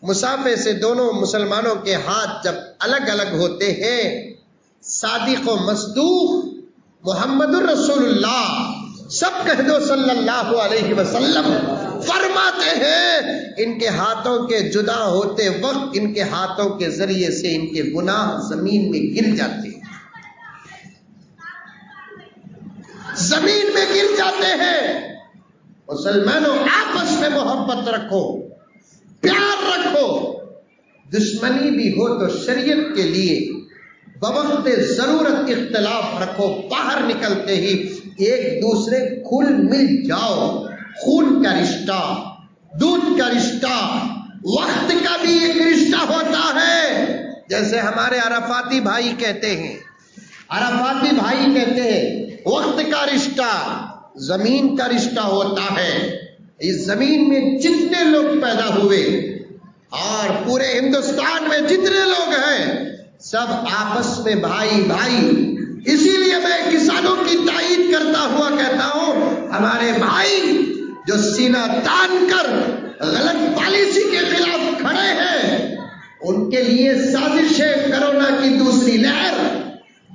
मुसाफे से दोनों मुसलमानों के हाथ जब अलग अलग होते हैं, सादिक मसदूक मोहम्मद रसूलुल्लाह। सब कह दो सल्लल्लाहु अलैहि वसल्लम। फरमाते हैं, इनके हाथों के जुदा होते वक्त इनके हाथों के ज़रिए से इनके गुनाह ज़मीन में गिर जाते हैं। ज़मीन में गिर जाते हैं। मुसलमानों, आपस में मोहब्बत रखो, प्यार रखो। दुश्मनी भी हो तो शरीयत के लिए बवक्त ज़रूरत इख्तलाफ रखो, बाहर निकलते ही एक दूसरे खुल मिल जाओ। खून का रिश्ता, दूध का रिश्ता, वक्त का भी एक रिश्ता होता है। जैसे हमारे अरफाती भाई कहते हैं, अरफाती भाई कहते हैं, वक्त का रिश्ता, ज़मीन का रिश्ता होता है। इस ज़मीन में जितने लोग पैदा हुए, और पूरे हिंदुस्तान में जितने लोग हैं सब आपस में भाई भाई इसीलिए मैं किसानों की तायद करता हुआ कहता हूँ, हमारे भाई जो सीना तान कर गलत पॉलिसी के खिलाफ खड़े हैं, उनके लिए साजिश है कोरोना की दूसरी लहर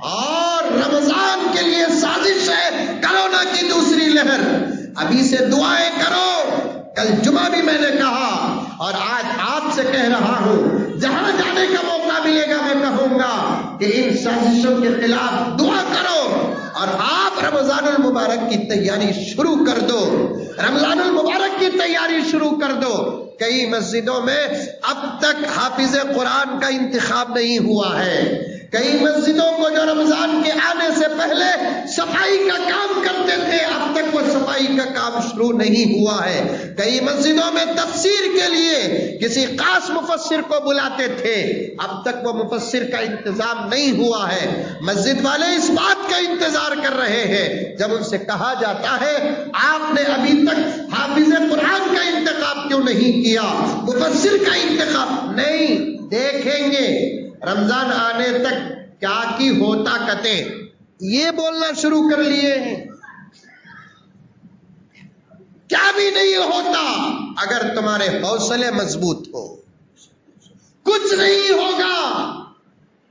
और रमज़ान के लिए साजिश है कोरोना की दूसरी लहर। अभी से दुआएँ करो, कल जुमा भी मैंने कहा और आज आपसे कह रहा हूँ जहाँ जाने का मौका मिलेगा, मैं कहूँगा कि इन साजिशों के खिलाफ दुआ करो और आप रमज़ान मुबारक की तैयारी शुरू कर दो। रमज़ान मुबारक की तैयारी शुरू कर दो। कई मस्जिदों में अब तक हाफिज कुरान का इंतखाब नहीं हुआ है। कई मस्जिदों को जो रमज़ान के आने से पहले सफ़ाई का काम करते थे, अब तक वो सफ़ाई का काम शुरू नहीं हुआ है। कई मस्जिदों में तफसीर के लिए किसी खास मुफसर को बुलाते थे, अब तक वो मुफसर का इंतज़ाम नहीं हुआ है। मस्जिद वाले इस बात का इंतज़ार कर रहे हैं, जब उनसे कहा जाता है, आपने अभी तक हाफिज कुरान का इंतखाब क्यों नहीं किया? मुफसर का इंतखाब नहीं रमज़ान आने तक क्या की होता कते? ये बोलना शुरू कर लिए हैं। क्या भी नहीं होता अगर तुम्हारे हौसले मज़बूत हो। कुछ नहीं होगा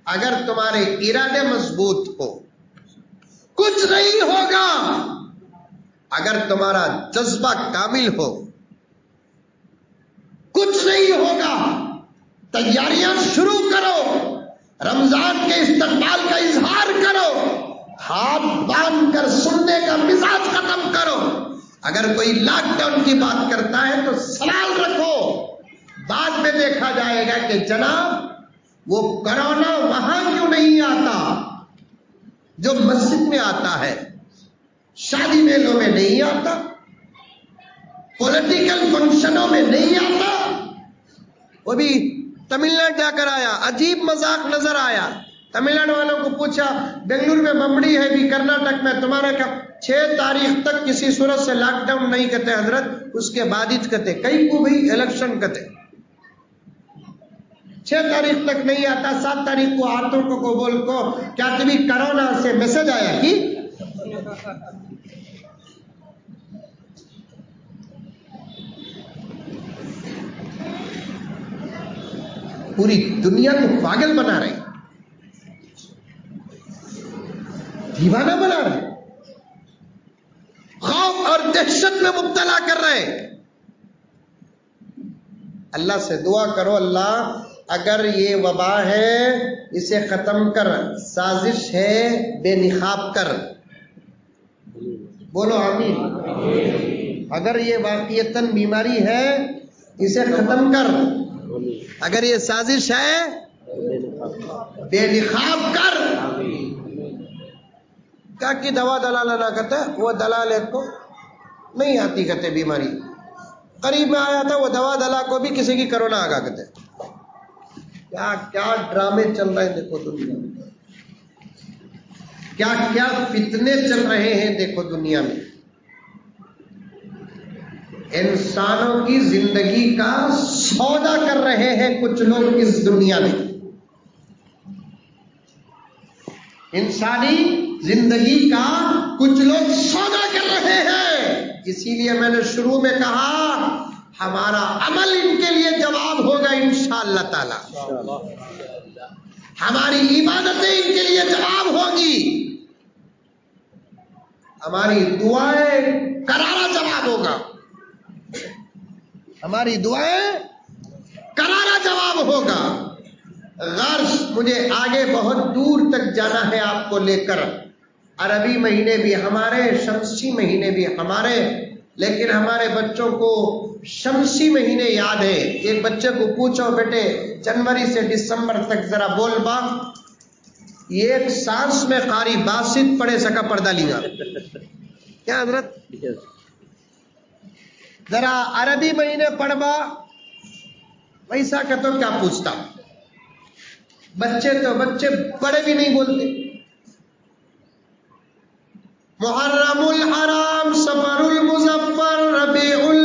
अगर तुम्हारे इरादे मज़बूत हो। कुछ नहीं होगा अगर तुम्हारा जज्बा कामिल हो। कुछ नहीं होगा तैयारियाँ शुरू करो। रमज़ान के इस्तकबाल का इजहार करो। हाथ बाँध कर सुनने का मिजाज खत्म करो। अगर कोई लॉकडाउन की बात करता है तो सवाल रखो। बाद में देखा जाएगा कि जनाब, वो कोरोना वहाँ क्यों नहीं आता? जो मस्जिद में आता है, शादी मेलों में नहीं आता पॉलिटिकल फंक्शनों में नहीं आता, वो भी तमिलनाडु जाकर आया अजीब मज़ाक नज़र आया। तमिलनाडु वालों को पूछा बेंगलुरु में बम्बड़ी है भी कर्नाटक में? तुम्हारा का छह तारीख तक किसी सूरत से लॉकडाउन नहीं करते हज़रत? उसके बाद ही कहते कई को भी इलेक्शन कहते। छह तारीख तक नहीं आता सात तारीख को आतों को, को बोल को क्या तभी कोरोना से मैसेज आया कि? पूरी दुनिया को पागल बना रहे दीवाना बना रहे खौफ और दहशत में मुब्तला कर रहे अल्लाह से दुआ करो अल्लाह अगर ये वबा है इसे खत्म कर साजिश है बेनिखाब कर। बोलो आमीन। अगर ये वाकयतन बीमारी है इसे खत्म कर। अगर ये साजिश है, बेनिखाब कर। क्या की दवा दलाला ना करते वो दलाल को नहीं आती, कहते बीमारी। करीब में आया था, वो दवा दला को भी किसी की कोरोना आगा, कहते क्या क्या ड्रामे चल रहे हैं, देखो दुनिया में। क्या क्या फितने चल रहे हैं, देखो दुनिया में। इंसानों की ज़िंदगी का सौदा कर रहे हैं कुछ लोग इस दुनिया में। इंसानी ज़िंदगी का कुछ लोग सौदा कर रहे हैं। इसीलिए मैंने शुरू में कहा, हमारा अमल इनके लिए जवाब होगा इंशाअल्लाह ताला। हमारी इबादतें इनके लिए जवाब होगी। हमारी दुआएँ करारा जवाब होगा। हमारी दुआएँ करारा जवाब होगा। गर्ज, मुझे आगे बहुत दूर तक जाना है आपको लेकर। अरबी महीने भी हमारे, शमसी महीने भी हमारे। लेकिन हमारे बच्चों को शमसी महीने याद है। एक बच्चे को पूछो, बेटे, जनवरी से दिसंबर तक जरा बोल बा। एक सांस में कारी बासित पड़े सका पर्दा लिया। क्या हज़रत? जरा अरबी महीने पढ़वा वैसा का तो क्या पूछता? बच्चे तो बच्चे बड़े भी नहीं बोलते। मुहर्रमुल हराम, सफरुल मुजफ्फर, रबीउल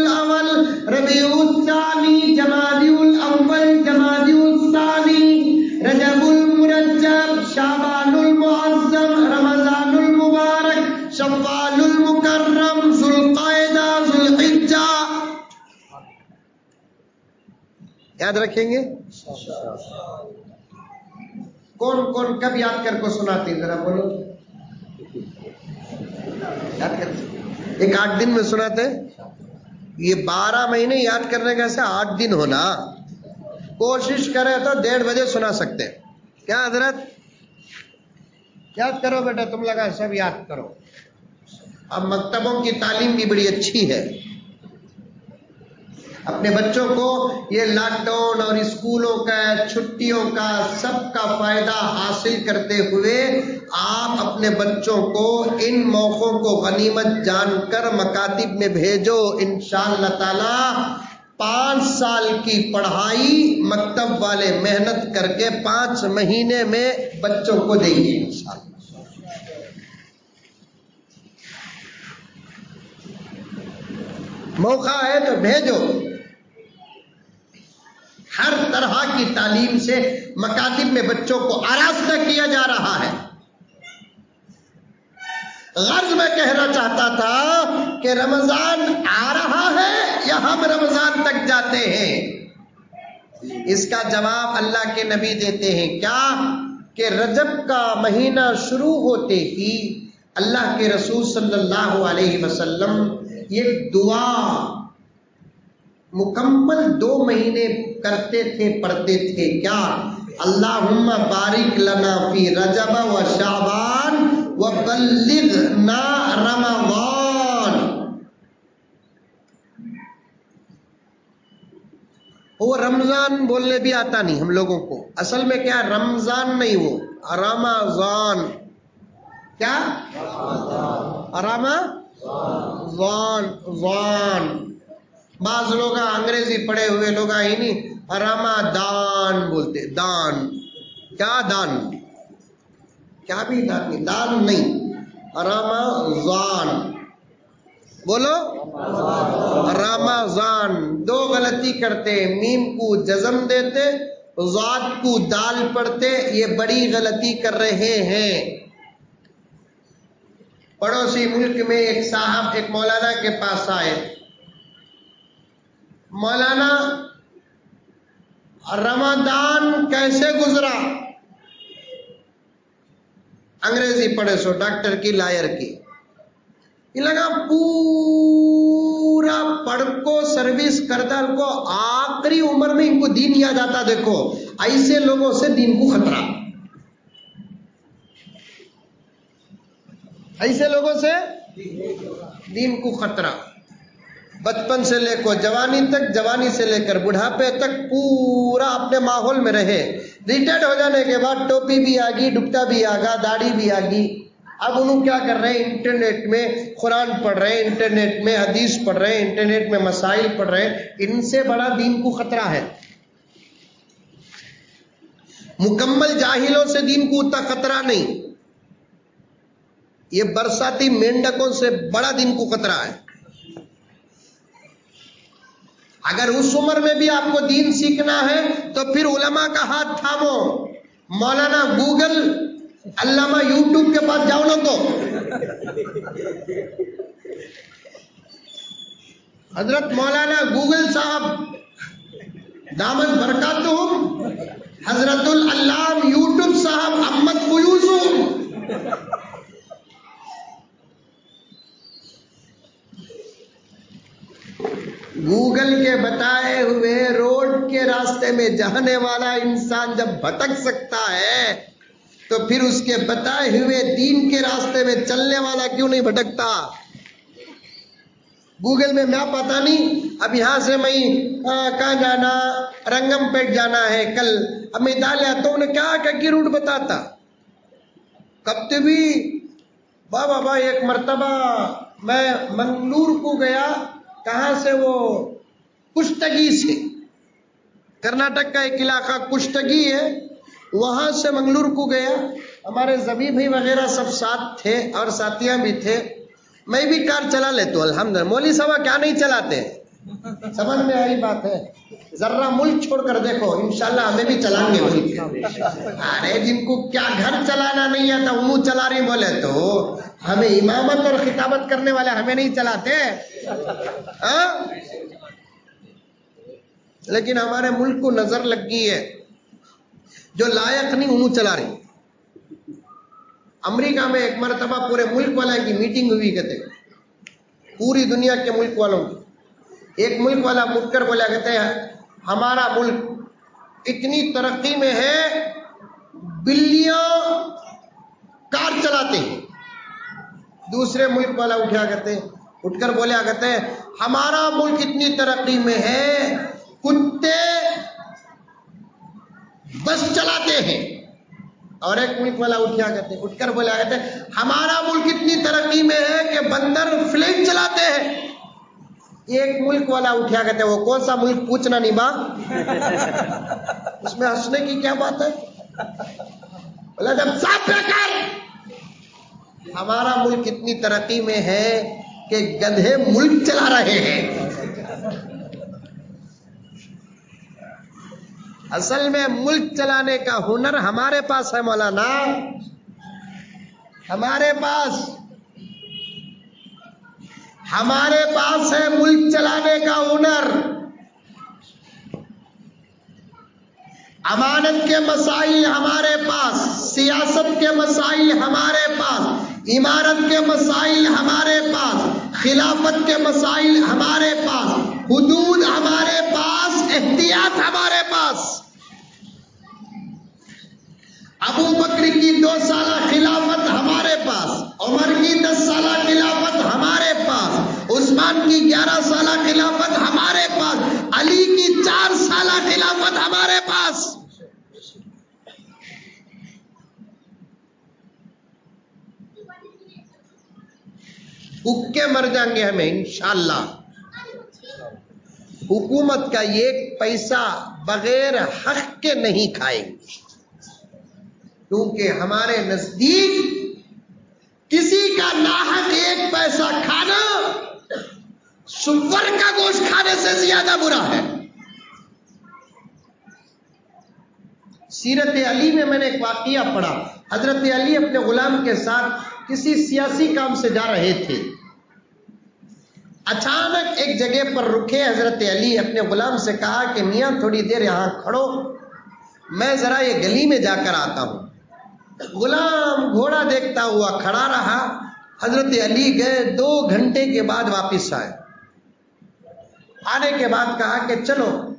याद रखेंगे? कौन कौन, कब याद करके सुनाते हैं? जरा बोलो। याद कर एक आठ दिन में सुनाते ये बारह महीने याद करने का ऐसे आठ दिन होना। कोशिश करें तो डेढ़ बजे सुना सकते हैं। क्या हज़रत? याद करो बेटा, तुम लगा सब याद करो। अब मकतबों की तालीम भी बड़ी अच्छी है। अपने बच्चों को ये लॉकडाउन और स्कूलों का, छुट्टियों का सबका फ़ायदा हासिल करते हुए आप अपने बच्चों को इन मौकों को गनीमत जानकर मकातिब में भेजो। इन ताला पाँच साल की पढ़ाई मकतब वाले मेहनत करके पाँच महीने में बच्चों को देंगे इंशाल्लाह। मौका है तो भेजो। हर तरह की तालीम से मकातिब में बच्चों को आरास्ता किया जा रहा है। गर्ज में कहना चाहता था कि रमज़ान आ रहा है या हम रमज़ान तक जाते हैं? इसका जवाब अल्लाह के नबी देते हैं, क्या? कि रजब का महीना शुरू होते ही अल्लाह के रसूल सल्लल्लाहु अलैहि वसल्लम ये दुआ मुकम्मल दो महीने करते थे, पढ़ते थे। क्या? अल्लाह बारिक लना फ़ी रजब व शाबान व बल्लिग ना रमज़ान वो रमज़ान बोलने भी आता नहीं हम लोगों को। असल में क्या? रमज़ान नहीं वो, रमाजान। क्या? रमा वान वान बाज लोग अंग्रेज़ी पढ़े हुए लोग नहीं। रमादान बोलते, दान। क्या दान? क्या भी दान नहीं दान नहीं। रमाजान बोलो। रमाजान दो गलती करते, मीम को जजम देते, जात को दाल पढ़ते, ये बड़ी गलती कर रहे हैं। पड़ोसी मुल्क में एक साहब, एक मौलाना के पास आए। मौलाना रमादान कैसे गुजरा? अंग्रेज़ी पढ़े सो, डॉक्टर की, लायर की। लगा पूरा पढ़ को सर्विस करता को आखिरी उम्र में इनको दीन याद आता देखो। ऐसे लोगों से दीन को खतरा। ऐसे लोगों से दीन को खतरा। बचपन से लेकर जवानी तक, जवानी से लेकर बुढ़ापे तक पूरा अपने माहौल में रहे। रिटायर्ड हो जाने के बाद टोपी भी आ गई दुपट्टा भी आ गया, दाढ़ी भी आ गई। अब उन्होंने क्या कर रहे हैं? इंटरनेट में कुरान पढ़ रहे हैं इंटरनेट में हदीस पढ़ रहे हैं इंटरनेट में मसाइल पढ़ रहे हैं। इनसे बड़ा दीन को खतरा है। मुकम्मल जाहिलों से दीन को उतना खतरा नहीं। ये बरसाती मेंढकों से बड़ा दिन को खतरा है। अगर उस उम्र में भी आपको दीन सीखना है तो फिर उलमा का हाथ थामो। मौलाना गूगल, अल्लामा यूट्यूब के पास जाओ ना तो। हज़रत मौलाना गूगल साहब, दामन बरकातुम हजरतुल अल्लाम यूट्यूब साहब अहमद फयूजू गूगल के बताए हुए रोड के रास्ते में जाने वाला इंसान जब भटक सकता है तो फिर उसके बताए हुए दीन के रास्ते में चलने वाला क्यों नहीं भटकता? गूगल में मैप आता नहीं, अब यहाँ से मैं कहा जाना रंगम पेट जाना है कल। अब मैं डाल तो उन्हें क्या क्या की रूट बताता? कब तो भी, वाह बाबा एक मरतबा, मैं मंगलूर को गया कहाँ से वो कुश्तगी से? कर्नाटक का एक इलाका कुश्तगी है, वहाँ से मंगलूर को गया। हमारे जबी भाई वगैरह सब साथ थे और साथियाँ भी थे। मैं भी कार चला लेता हूँ, अल्हम्दुलिल्लाह। मौली साहब क्या नहीं चलाते? समझ में आई बात है। जर्रा मुल्क छोड़कर देखो, इंशाल्लाह हमें भी चलाएँगे अरे जिनको क्या घर चलाना नहीं आता, उन्हों चला रही बोले तो हमें इमामत और खिताबत करने वाले हमें नहीं चलाते। आ? लेकिन हमारे मुल्क को नज़र लग गई है। जो लायक नहीं, उन्हों चला रही। अमेरिका में एक मरतबा पूरे मुल्क वाला की मीटिंग हुई कहते पूरी दुनिया के मुल्क वालों की। एक मुल्क वाला मुटकर बोला कहते हैं, हमारा मुल्क इतनी तरक्की में है, बिल्लियाँ कार चलाते हैं। दूसरे मुल्क वाला उठा करते उठकर बोले कहते हमारा मुल्क इतनी तरक्की में है, कुत्ते बस चलाते हैं। और एक मुल्क वाला उठिया कहते उठकर बोला कहते हमारा मुल्क इतनी तरक्की में है कि बंदर फ्लेट चलाते हैं। एक मुल्क वाला उठिया कहते वो कौन सा मुल्क? पूछना नहीं बा उसमें हंसने की क्या बात है? बोला, जब साफ़ बेकार हमारा मुल्क इतनी तरक्की में है कि गधे मुल्क चला रहे हैं। असल में मुल्क चलाने का हुनर हमारे पास है, मौलाना। हमारे पास हमारे पास है मुल्क चलाने का हुनर। अमानत के मसाइल हमारे पास, सियासत के मसाइल हमारे पास। इमारत के मसाइल हमारे पास, खिलाफत के मसाइल हमारे पास, हदूद हमारे पास, एहतियात हमारे पास। अबू बकर की दो साल खिलाफत हमारे पास, उमर की दस साल खिलाफत हमारे पास, उस्मान की ग्यारह साल खिलाफत हमारे पास, अली की चार साल खिलाफत हमारे पास। उक्के मर जाएँगे हमें इंशाला हुकूमत का एक पैसा बगैर हक के नहीं खाएँगे। क्योंकि हमारे नज़दीक किसी का नाहक एक पैसा खाना सुवर का गोश्त खाने से ज़्यादा बुरा है। सीरत अली में मैंने एक वाकिया पढ़ा। हज़रत अली अपने गुलाम के साथ किसी सियासी काम से जा रहे थे। अचानक एक जगह पर रुके हज़रत अली अपने गुलाम से कहा कि, मियाँ, थोड़ी देर यहाँ खड़ो। मैं जरा ये गली में जाकर आता हूँ। गुलाम घोड़ा देखता हुआ खड़ा रहा। हज़रत अली गए। दो घंटे के बाद वापिस आए। आने के बाद कहा कि, चलो।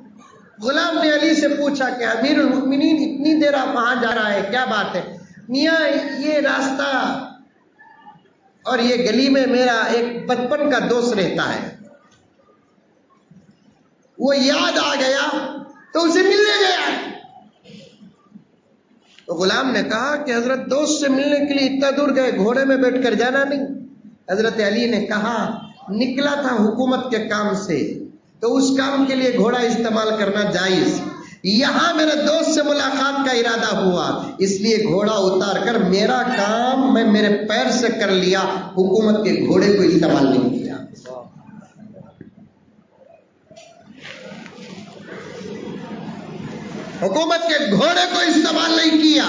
गुलाम ने अली से पूछा कि अमीर मुमिनीन, इतनी देर आप वहाँ जा रहा है? क्या बात है? मियाँ, ये रास्ता और ये गली में मेरा एक बचपन का दोस्त रहता है। वो याद आ गया तो उसे मिलने गया। तो गुलाम ने कहा कि हज़रत दोस्त से मिलने के लिए इतना दूर गए, घोड़े में बैठकर जाना नहीं। हज़रत अली ने कहा, निकला था हुकूमत के काम से तो उस काम के लिए घोड़ा इस्तेमाल करना जायज़। यहाँ मेरे दोस्त से मुलाकात का इरादा हुआ। इसलिए घोड़ा उतार कर मेरा काम मैं मेरे पैर से कर लिया। हुकूमत के घोड़े को इस्तेमाल नहीं किया। हुकूमत के घोड़े को इस्तेमाल नहीं किया।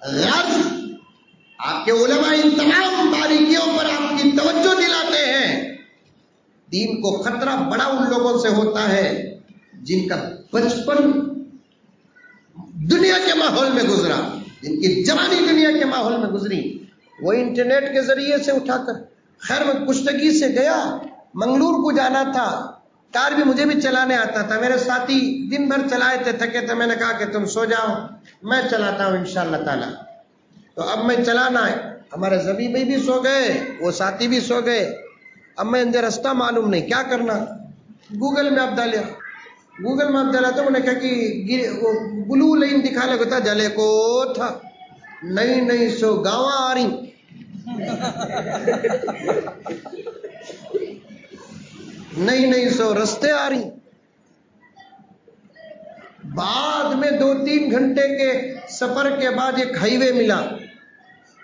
गर्ज, आपके उलमा इन तमाम बारीकियों पर आपकी तवज्जो दिलाते हैं। दीन को खतरा बड़ा उन लोगों से होता है। जिनका बचपन दुनिया के माहौल में गुजरा, जिनकी जवानी दुनिया के माहौल में गुजरी, वो इंटरनेट के ज़रिए से उठाकर खैर मैं कुश्तगी से गया, मंगलूर को जाना था, कार भी मुझे भी चलाने आता था, मेरे साथी दिन भर चलाए थे, थके थे, मैंने कहा कि तुम सो जाओ, मैं चलाता हूँ, इंशाल्लाह ताला। तो अब मैं चलाना है, हमारे जमी भाई भी सो गए, वो साथी भी सो गए, अब मैं मुझे रास्ता मालूम नहीं, क्या करना? गूगल में मैप डालिया गूगल मैप डाला तो मैंने कहा कि वो ब्लू लाइन दिखा लगा था, जले को था। नई नई सो गावा आ रही। नई नई सो रस्ते आ रही। बाद में दो तीन घंटे के सफ़र के बाद एक हाईवे मिला।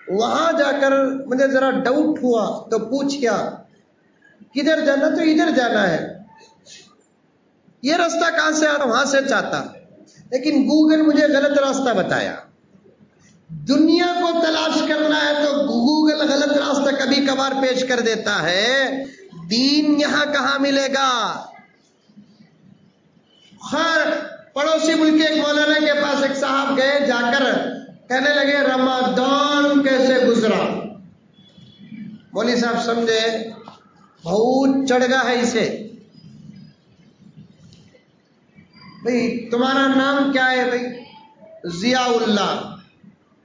वहाँ जाकर मुझे जरा डाउट हुआ तो पूछ क्या किधर जाना? तो इधर जाना है। ये रास्ता कहाँ से आ रहा वहाँ से चाहता लेकिन गूगल मुझे गलत रास्ता बताया। दुनिया को तलाश करना है तो गूगल गलत रास्ता कभी कभार पेश कर देता है। दीन यहाँ कहाँ मिलेगा? हर पड़ोसी मुल्क के एक मौलाना के पास एक साहब गए, जाकर कहने लगे रमादान कैसे गुजरा? मौली साहब, समझे? बहुत चढ़गा है इसे। भाई तुम्हारा नाम क्या है भाई? जियाउल्ला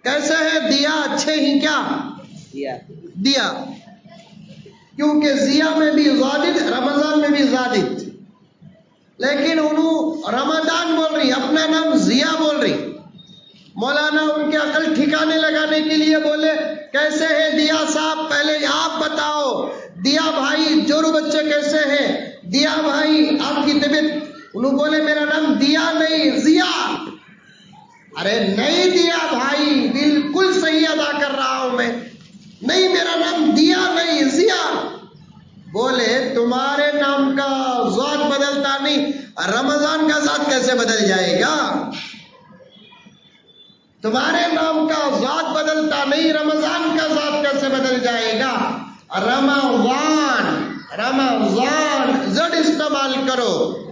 कैसे है? दिया अच्छे ही क्या? दिया। दिया। क्योंकि जिया में भी जादिद रमज़ान में भी जादिद। लेकिन उन्होंने रमज़ान बोल रही अपना नाम जिया बोल रही। मौलाना उनके अकल ठिकाने लगाने के लिए बोले कैसे है दिया साहब? पहले आप बताओ। दिया भाई जोरू बच्चे कैसे हैं? दिया भाई आपकी तबीयत उन्होंने बोले, मेरा नाम दिया नहीं, जिया। अरे, नहीं दिया भाई, बिल्कुल सही अदा कर रहा हूँ मैं। नहीं, मेरा नाम दिया नहीं, जिया। बोले, तुम्हारे नाम का जात बदलता नहीं, रमज़ान का जात कैसे बदल जाएगा? तुम्हारे नाम का जात बदलता नहीं, रमज़ान का जात कैसे बदल जाएगा? रमज़ान रमज़ान, जड इस्तेमाल करो।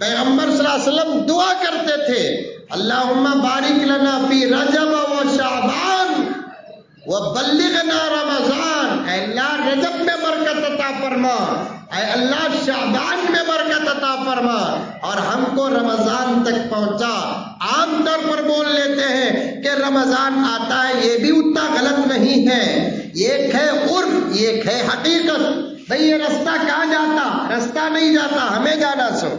पैगंबर सल्लम दुआ करते थे अल्लाह बारिक लना फ़ी रजब व शाबान, व बल्लिगना रमज़ान। अल्लाह रजब में बरकत अता फरमा अल्लाह शाबान में बरकत अता फरमा, और हमको रमज़ान तक पहुँचा। आमतौर पर बोल लेते हैं कि रमज़ान आता है, ये भी उतना गलत नहीं है। एक है उर्फ़, एक है हकीकत। भाई, ये रास्ता कहाँ जाता? रास्ता नहीं जाता, हमें जाना सो।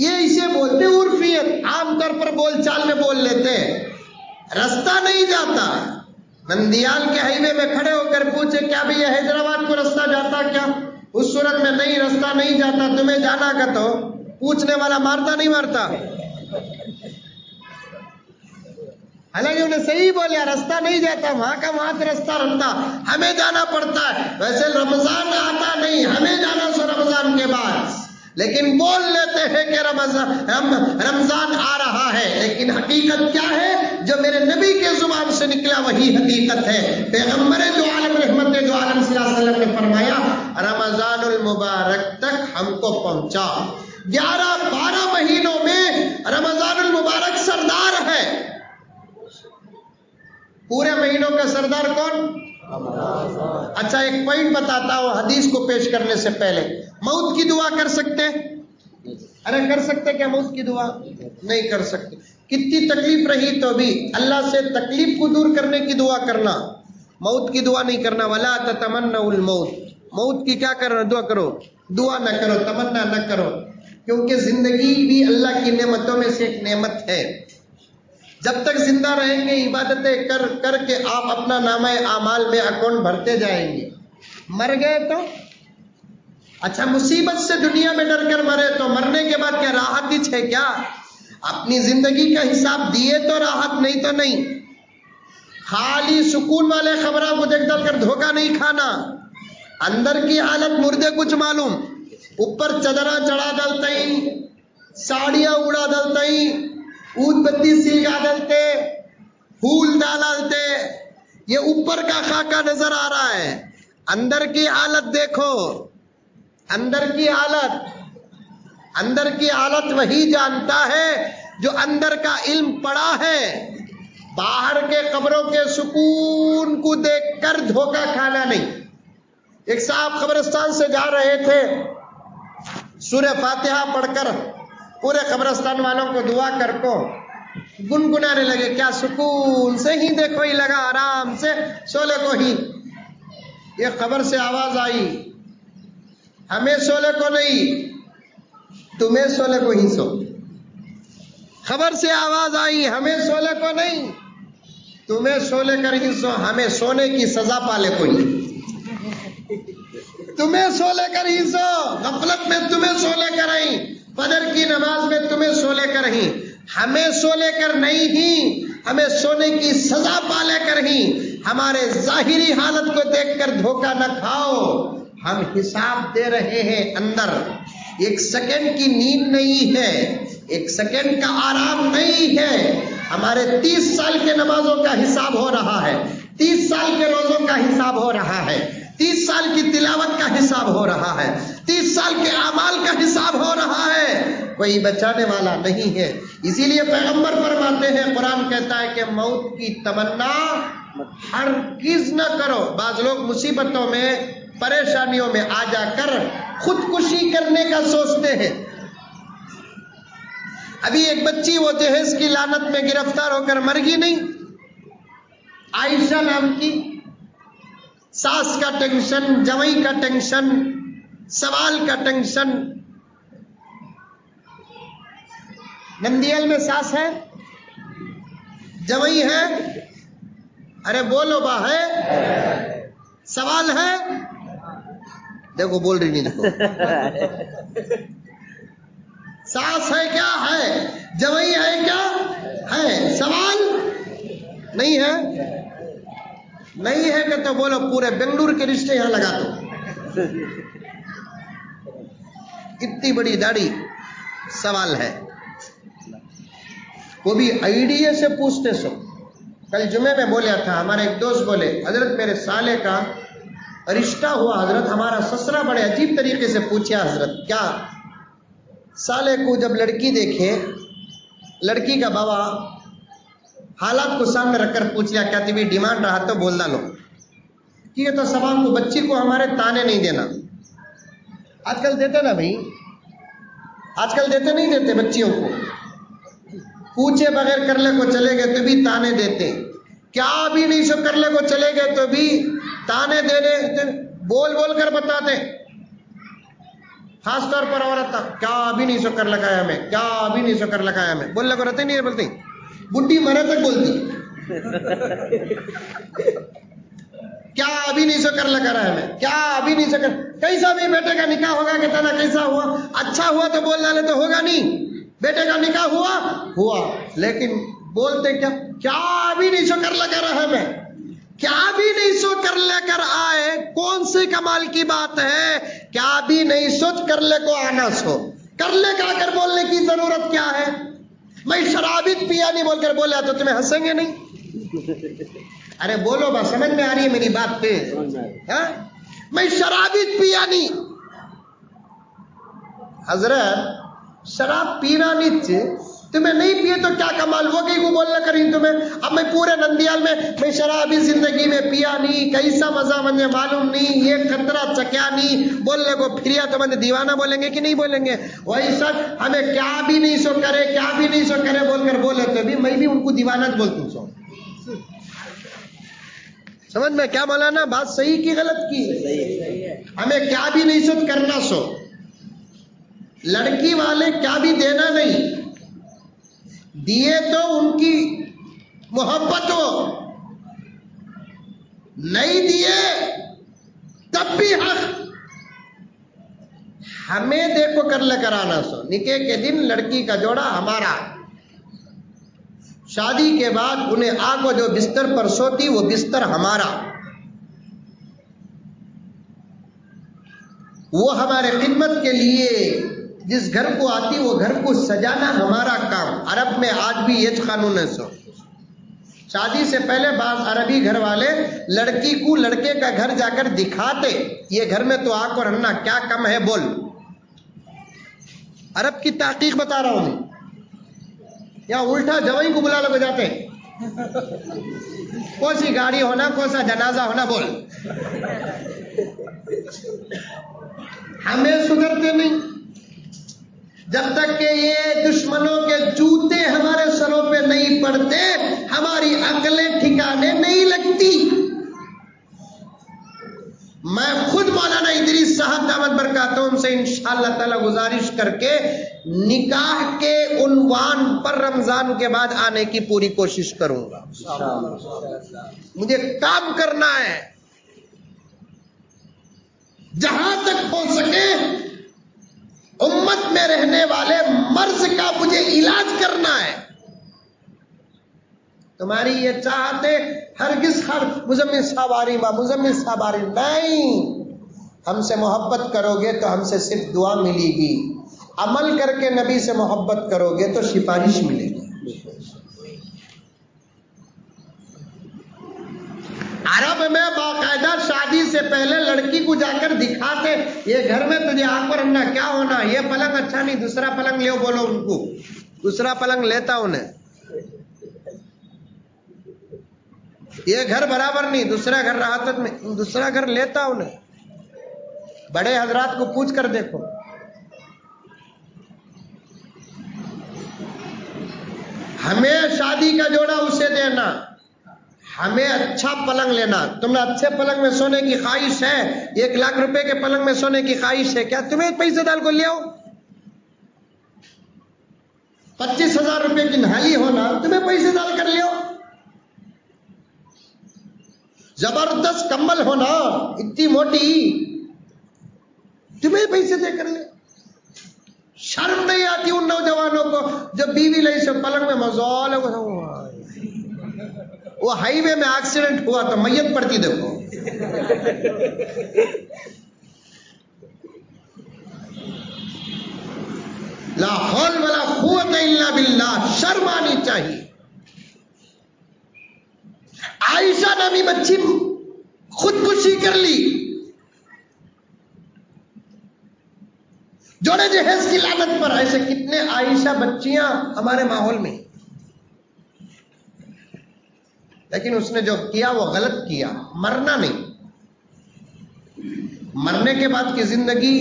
ये इसे बोलते उर्फियत। आमतौर पर बोलचाल में बोल लेते हैं। रास्ता नहीं जाता। नंदियाल के हाईवे में खड़े होकर पूछे, क्या भैया हैदराबाद को रास्ता जाता क्या? उस सूरत में नहीं, रास्ता नहीं जाता, तुम्हें जाना का तो? पूछने वाला मारता नहीं मारता। हालाँकि उन्हें सही बोलिया, रास्ता नहीं जाता, वहाँ का वहाँ से रास्ता रहता हमें जाना पड़ता है। वैसे रमज़ान आता नहीं, हमें जाना सो रमज़ान के बाद। लेकिन बोल लेते हैं कि रमज़ान रम, रमज़ान आ रहा है। लेकिन हकीकत क्या है? जो मेरे नबी के ज़ुबान से निकला वही हकीकत है। पैगंबर जो आलम रहमत जो आलम सल्लल्लाहु ने फरमाया रमजानुल मुबारक तक हमको पहुँचा। ग्यारह बारह महीनों में रमजानुल मुबारक सरदार है। पूरे महीनों का सरदार कौन? अच्छा एक पॉइंट बताता हूँ, हदीस को पेश करने से पहले। मौत की दुआ कर सकते अरे, कर सकते क्या मौत की दुआ? नहीं कर सकते। कितनी तकलीफ़ रही तो भी अल्लाह से तकलीफ़ को दूर करने की दुआ करना। मौत की दुआ नहीं करना। वाला तो तमन्ना उल मौत। मौत की क्या करना दुआ करो? दुआ ना करो, तमन्ना ना करो। क्योंकि ज़िंदगी भी अल्लाह की नेमतों में से एक नेमत है। जब तक ज़िंदा रहेंगे, इबादतें कर, करके आप अपना नाम आमाल में अकाउंट भरते जाएँगे। मर गए तो? अच्छा मुसीबत से दुनिया में डर कर मरे तो मरने के बाद क्या राहत ही है क्या? अपनी ज़िंदगी का हिसाब दिए तो राहत, नहीं तो नहीं। खाली सुकून वाले खबरों को देख डाल कर धोखा नहीं खाना। अंदर की हालत मुर्दे कुछ मालूम। ऊपर चदरा चढ़ा डालते ही, साड़ियाँ उड़ा डालते ही ऊदबत्ती डालते फूल डालते। ये ऊपर का खाका नज़र आ रहा है। अंदर की हालत देखो। अंदर की हालत। अंदर की हालत वही जानता है जो अंदर का इल्म पड़ा है। बाहर के कब्रों के सुकून को देखकर धोखा खाना नहीं। एक साहब कब्रिस्तान से जा रहे थे। सूर्य फातिहा पढ़कर पूरे कब्रस्तान वालों को दुआ कर को। गुनगुनाने लगे, क्या सुकून से ही देखो ही लगा आराम से सोले को ही। ये खबर से आवाज़ आई, हमें सोले को नहीं, तुम्हें सोले को ही सो। खबर से आवाज़ आई, हमें सोले को नहीं, तुम्हें सोले कर ही सो, हमें सोने की सजा पाले को ही। तुम्हें सोले कर ही सो, गफलत में तुम्हें सोले कर ही फजर की नमाज़ में तुम्हें सो लेकर ही। हमें सो लेकर नहीं ही, हमें सोने की सजा पा लेकर ही। हमारे जाहिरी हालत को देखकर धोखा न खाओ। हम हिसाब दे रहे हैं अंदर। एक सेकंड की नींद नहीं है, एक सेकंड का आराम नहीं है। हमारे तीस साल के नमाजों का हिसाब हो रहा है। तीस साल के रोजों का हिसाब हो रहा है। तीस साल की तिलावत का हिसाब हो रहा है। तीस साल के अमाल का हिसाब हो रहा है। कोई बचाने वाला नहीं है। इसीलिए पैगंबर फरमाते हैं, कुरान कहता है कि मौत की तमन्ना हर किस न करो। बाज लोग मुसीबतों में, परेशानियों में आ जाकर खुदकुशी करने का सोचते हैं। अभी एक बच्ची, वो जहेज की लानत में गिरफ़्तार होकर मर गई नहीं। आयशा नाम की। सास का टेंशन, जवई का टेंशन सवाल का टेंशन। नंदियल में सास है? जवई है? अरे बोलो बा, है? सवाल है? देखो, बोल रही नहीं देखो। सास है क्या? है। जवई है क्या? है। सवाल? नहीं है? नहीं है कि तो बोलो, पूरे बेंगलुरु के रिश्ते यहाँ लगा दो। इतनी बड़ी दाढ़ी, सवाल है। वो भी आईडीए से पूछते सो। कल जुमे में बोलिया था, हमारे एक दोस्त बोले, हज़रत मेरे साले का रिश्ता हुआ, हज़रत हमारा ससरा बड़े अजीब तरीके से पूछा, हज़रत, क्या साले को जब लड़की देखे, लड़की का बाबा हालात को सामने रखकर पूछ लिया क्या तुम्हें डिमांड रहा तो बोल डालो कि ये तो सवाल को बच्ची को हमारे ताने नहीं देना। आजकल देते ना भाई। आजकल देते नहीं देते बच्चियों को। पूछे बगैर कर ले को चले गए तो भी ताने देते। क्या भी नहीं सो कर ले को चले गए तो भी ताने देने बोल बोल कर बताते। खास तौर पर औरत क्या भी नहीं सो कर लगाया मैं, क्या भी नहीं सो कर लगाया मैं। बोलने को रहते नहीं है, बोलती। बुढ़ी मरे तक बोलती। क्या अभी नहीं सो कर लगा रहा है मैं क्या अभी नहीं सो कर कैसा भी बेटे का निकाह होगा कहता ना कैसा हुआ? अच्छा हुआ तो बोल डाले तो होगा नहीं। बेटे का निकाह हुआ? हुआ। लेकिन बोलते क्या? क्या अभी नहीं सो कर लगा रहा है मैं क्या भी नहीं सो कर लेकर आए? कौन सी कमाल की बात है? क्या भी नहीं सोच कर ले को आना सो? कर ले का आकर बोलने की ज़रूरत क्या है? मैं शराबित पिया नहीं बोलकर बोला तो तुम्हें हंसेंगे नहीं? अरे बोलो बस समझ में आ रही है मेरी बात पे? हाँ? मैं शराबित पिया नहीं। हज़रत शराब पीना नहीं थे तुम्हें नहीं पिए तो क्या कमाल? वो कहीं को बोलना करी तुम्हें। अब मैं पूरे नंदियाल में मैं शराबी ज़िंदगी में पिया नहीं। कैसा मज़ा मुझे मालूम नहीं। ये खतरा चक्या नहीं। बोलने को फिरिया तो मैंने दीवाना बोलेंगे कि नहीं बोलेंगे? वही सर हमें क्या भी नहीं सो करे क्या भी नहीं सो करे बोलकर बोले तो भी मैं भी उनको दीवाना बोलती हूँ सो। समझ में क्या मौलाना बात सही की गलत की? हमें क्या भी नहीं सोच करना सो। लड़की वाले क्या भी देना नहीं। दिए तो उनकी मोहब्बत हो। नहीं दिए तब भी हक। हमें देखो कर ले कराना सो। निके के दिन लड़की का जोड़ा हमारा। शादी के बाद उन्हें आग जो बिस्तर पर सोती, वो बिस्तर हमारा। वो हमारे खिदमत के लिए जिस घर को आती, वो घर को सजाना हमारा काम। अरब में आज भी ये कानून है सो। शादी से पहले बाज अरबी घर वाले लड़की को लड़के का घर जाकर दिखाते, ये घर में तो और अन्ना क्या कम है, बोल। अरब की ताकीक बता रहा हूँ मैं। या उल्टा जवाई को बुला लोग जाते कौन सी गाड़ी होना, कौन सा जनाजा होना, बोल। हमें सुधरते नहीं। जब तक के ये दुश्मनों के जूते हमारे सरों पे नहीं पड़ते, हमारी अकलें ठिकाने नहीं लगती। मैं खुद मौलाना इदरीस साहब दामद बरकातों से इंशाअल्लाह ताला गुजारिश करके निकाह के उनवान पर रमज़ान के बाद आने की पूरी कोशिश करूँगा। मुझे काम करना है। जहाँ तक हो सके उम्मत में रहने वाले मर्ज का मुझे इलाज करना है। तुम्हारी ये चाहते हर किस हर मुजम्मिल रही माँ मुजम्मिल साहब नहीं। हमसे मोहब्बत करोगे तो हमसे सिर्फ़ दुआ मिलेगी। अमल करके नबी से मोहब्बत करोगे तो सिफारिश मिलेगी। अरब में बाकायदा शादी से पहले लड़की को जाकर दिखाते, ये घर में तुझे आँख पर क्या होना? ये पलंग अच्छा नहीं, दूसरा पलंग ले, बोलो उनको। दूसरा पलंग लेता उन्हें। ये घर बराबर नहीं, दूसरा घर राहत में, दूसरा घर लेता उन्हें। बड़े हजरात को पूछ कर देखो। हमें शादी का जोड़ा उसे देना। हमें अच्छा पलंग लेना। तुम्हें अच्छे पलंग में सोने की ख्वाहिश है। एक लाख रुपए के पलंग में सोने की ख्वाहिश है। क्या तुम्हें पैसे डाल को ले आओ? पच्चीस हज़ार रुपए की नहाली होना तुम्हें पैसे डाल कर ले ज़बरदस्त कम्बल होना इतनी मोटी, तुम्हें पैसे देकर ले। शर्म नहीं आती उन नौजवानों को। जब बीवी लाई से पलंग में मजौल वो हाईवे में एक्सीडेंट हुआ तो मैयत पड़ती देखो। लाहौल वाला खुवत इल्ला बिल्ला शर्म आनी चाहिए। आयशा नामी बच्ची खुदकुशी कर ली। जोड़े जहेज की लागत पर ऐसे कितने आयशा बच्चियाँ हमारे माहौल में। लेकिन उसने जो किया, वो गलत किया, मरना नहीं। मरने के बाद की ज़िंदगी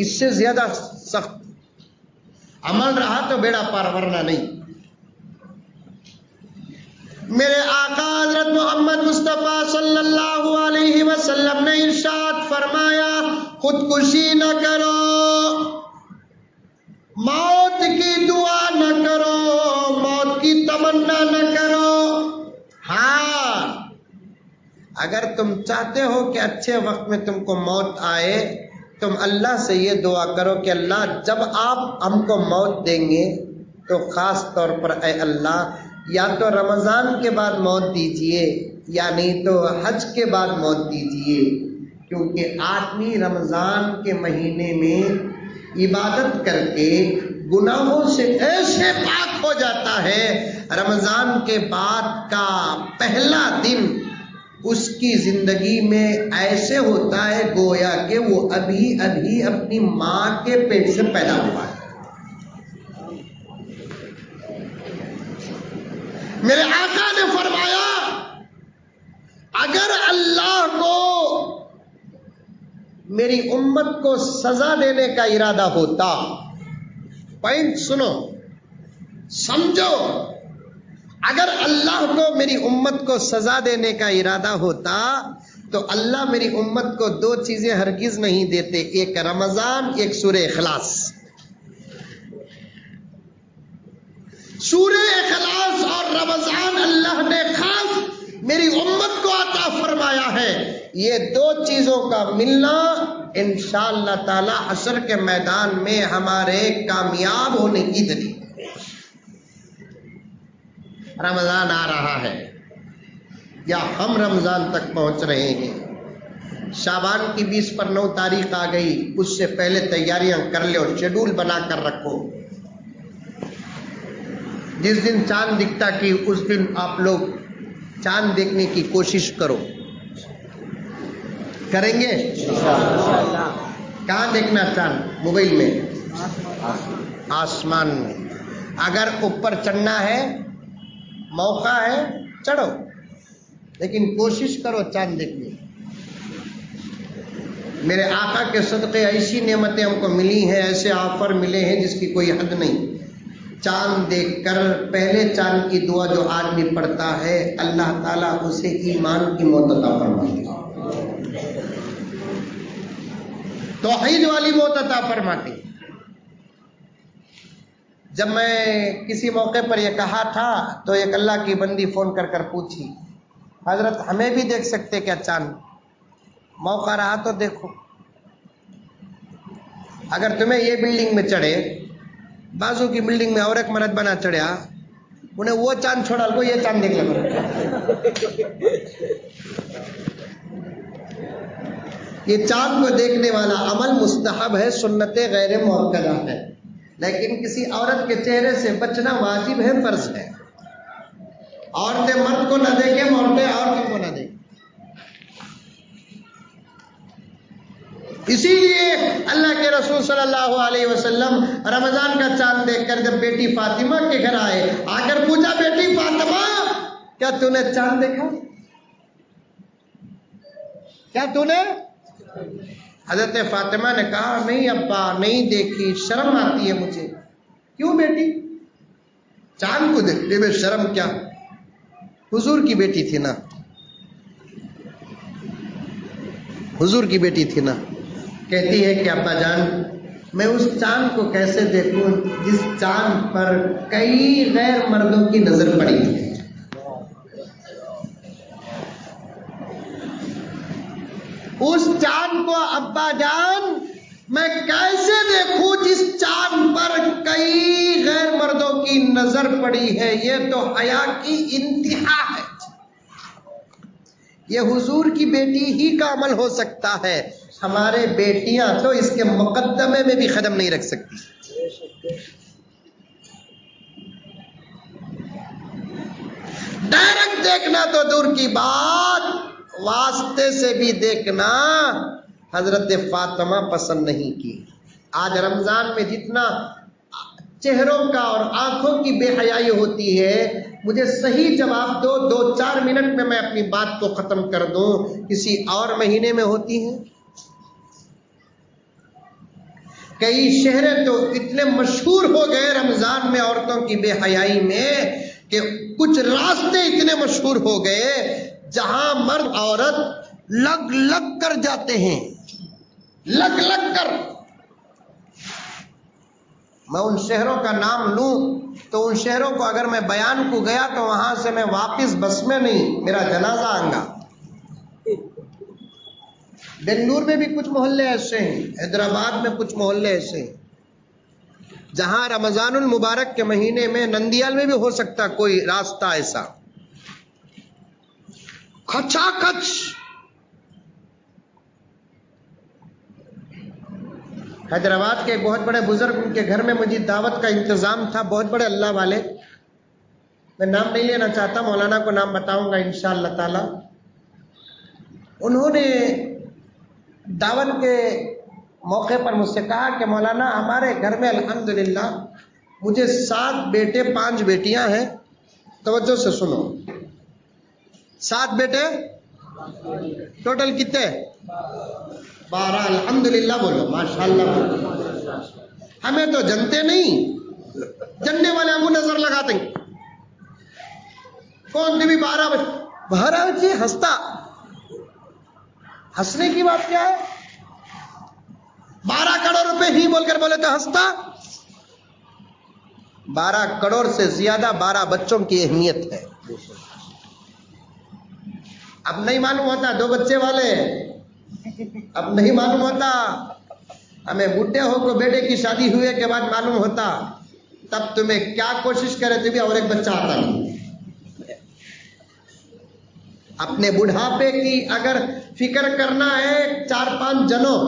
इससे ज़्यादा सख्त। अमल रहा तो बेड़ा पार, वरना नहीं। मेरे आका हज़रत मोहम्मद मुस्तफ़ा सल्लल्लाहु अलैहि वसल्लम ने इरशाद फरमाया खुदकुशी न करो। मौत की दुआ न करो, मौत की तमन्ना न करो। हाँ अगर तुम चाहते हो कि अच्छे वक्त में तुमको मौत आए, तुम अल्लाह से ये दुआ करो कि अल्लाह जब आप हमको मौत देंगे तो खास तौर पर ए अल्लाह, या तो रमज़ान के बाद मौत दीजिए, या नहीं तो हज के बाद मौत दीजिए। क्योंकि आदमी रमज़ान के महीने में इबादत करके गुनाहों से ऐसे पाक हो जाता है, रमज़ान के बाद का पहला दिन उसकी ज़िंदगी में ऐसे होता है गोया कि वो अभी अभी अपनी माँ के पेट से पैदा हुआ है। मेरे आका ने फरमाया, अगर अल्लाह को मेरी उम्मत को सजा देने का इरादा होता। पॉइंट सुनो। समझो, अगर अल्लाह को मेरी उम्मत को सजा देने का इरादा होता तो अल्लाह मेरी उम्मत को दो चीज़ें हरगिज नहीं देते, एक रमज़ान, एक सूर्य इखलास। सूर्य इखलास और रमज़ान अल्लाह ने खास मेरी उम्मत को आता फरमाया है, ये दो चीज़ों का मिलना इन ताला असर के मैदान में हमारे कामयाब होने की दलील रमज़ान आ रहा है, या हम रमज़ान तक पहुँच रहे हैं। शाबान की बीस पर नौ तारीख आ गई, उससे पहले तैयारियाँ कर लो, शेड्यूल बना कर रखो। जिस दिन चाँद दिखता कि उस दिन आप लोग चाँद देखने की कोशिश करो। करेंगे? कहा देखना चाँद? मोबाइल में। आसमान में। अगर ऊपर चढ़ना है, मौका है, चढ़ो। लेकिन कोशिश करो चाँद देखने। मेरे आका के सदक़े ऐसी नेमतें हमको मिली हैं, ऐसे ऑफ़र मिले हैं जिसकी कोई हद नहीं। चाँद देखकर, पहले चाँद की दुआ जो आदमी पढ़ता है, अल्लाह ताला उसे ईमान की मौत अता फरमाती तो वाली मौत अता फरमाती जब मैं किसी मौके पर यह कहा था तो एक अल्लाह की बंदी फ़ोन कर कर पूछी, हज़रत, हमें भी देख सकते क्या चाँद? मौका रहा तो देखो। अगर तुम्हें ये बिल्डिंग में चढ़े बाजू की बिल्डिंग में और एक मरद बना चढ़ा उन्हें वो चाँद छोड़ा को ये चाँद देख ले ये चाँद को देखने वाला अमल मुस्तहब है, सुन्नत गैर मौकदा है। लेकिन किसी औरत के चेहरे से बचना वाजिब है, फ़र्ज़ है। औरतें मर्द को न देखे, औरतें औरतों को न देखें। इसीलिए अल्लाह के रसूल सल्लल्लाहु अलैहि वसल्लम रमज़ान का चाँद देखकर जब बेटी फातिमा के घर आए, आकर पूछा, बेटी फातिमा, क्या तूने चाँद देखा? क्या तूने? हज़रत फातिमा ने कहा, नहीं अब्बा, नहीं देखी, शर्म आती है मुझे। क्यों बेटी? चाँद को देखते हुए शर्म क्या? हुजूर की बेटी थी ना। हुजूर की बेटी थी ना? कहती है कि, अब्बा जान, मैं उस चाँद को कैसे देखूँ जिस चाँद पर कई गैर मर्दों की नज़र पड़ी है उस चाँद को, अब्बा जान, मैं कैसे देखूँ जिस चाँद पर कई गैर मर्दों की नज़र पड़ी है? ये तो हया की इंतहा है। ये हुजूर की बेटी ही का अमल हो सकता है। हमारे बेटियाँ तो इसके मुकदमे में भी कदम नहीं रख सकती। डायरेक्ट देखना तो दूर की बात, वास्ते से भी देखना, हज़रत फातिमा पसंद नहीं की। आज रमज़ान में जितना चेहरों का और आँखों की बेहयाई होती है, मुझे सही जवाब दो दो, चार मिनट में मैं अपनी बात को खत्म कर दूँ। किसी और महीने में होती है? कई शहर तो इतने मशहूर हो गए रमज़ान में औरतों की बेहयाई में कि कुछ रास्ते इतने मशहूर हो गए जहाँ मर्द औरत लग लग कर जाते हैं। लग लग कर। मैं उन शहरों का नाम लूँ तो उन शहरों को अगर मैं बयान को गया तो वहाँ से मैं वापस बस में नहीं, मेरा जनाजा आऊँगा बेंगलुरु में भी कुछ मोहल्ले ऐसे हैं, हैदराबाद में कुछ मोहल्ले ऐसे हैं, जहाँ रमजानुल मुबारक के महीने में नंदियाल में भी हो सकता कोई रास्ता ऐसा। खचाखच। हैदराबाद के बहुत बड़े बुज़ुर्ग, उनके घर में मुझे दावत का इंतज़ाम था, बहुत बड़े अल्लाह वाले। मैं नाम नहीं लेना चाहता, मौलाना को नाम बताऊँगा, इंशाअल्लाह ताला। उन्होंने दावत के मौके पर मुझसे कहा कि, मौलाना, हमारे घर में अल्हम्दुलिल्लाह मुझे सात बेटे, पाँच बेटियाँ हैं। तवज्जो से सुनो। सात बेटे? टोटल कितने? बारह। अल्हम्दुलिल्लाह बोलो। माशाल्लाह बोलो। हमें तो जनते नहीं। जनने वाले हमको नज़र लगाते कौन? भी बारह बजे। बारह बजे हंसता। हंसने की बात क्या है? बारह करोड़ रुपए ही बोलकर बोले तो हंसता। बारह करोड़ से ज़्यादा बारह बच्चों की अहमियत है। अब नहीं मालूम होता, दो बच्चे वाले। अब नहीं मालूम होता, हमें बूढ़े हो को बेटे की शादी हुए के बाद मालूम होता, तब तुम्हें क्या कोशिश करे तो भी और एक बच्चा आता नहीं। अपने बुढ़ापे की अगर फ़िक्र करना है चार पाँच जनों।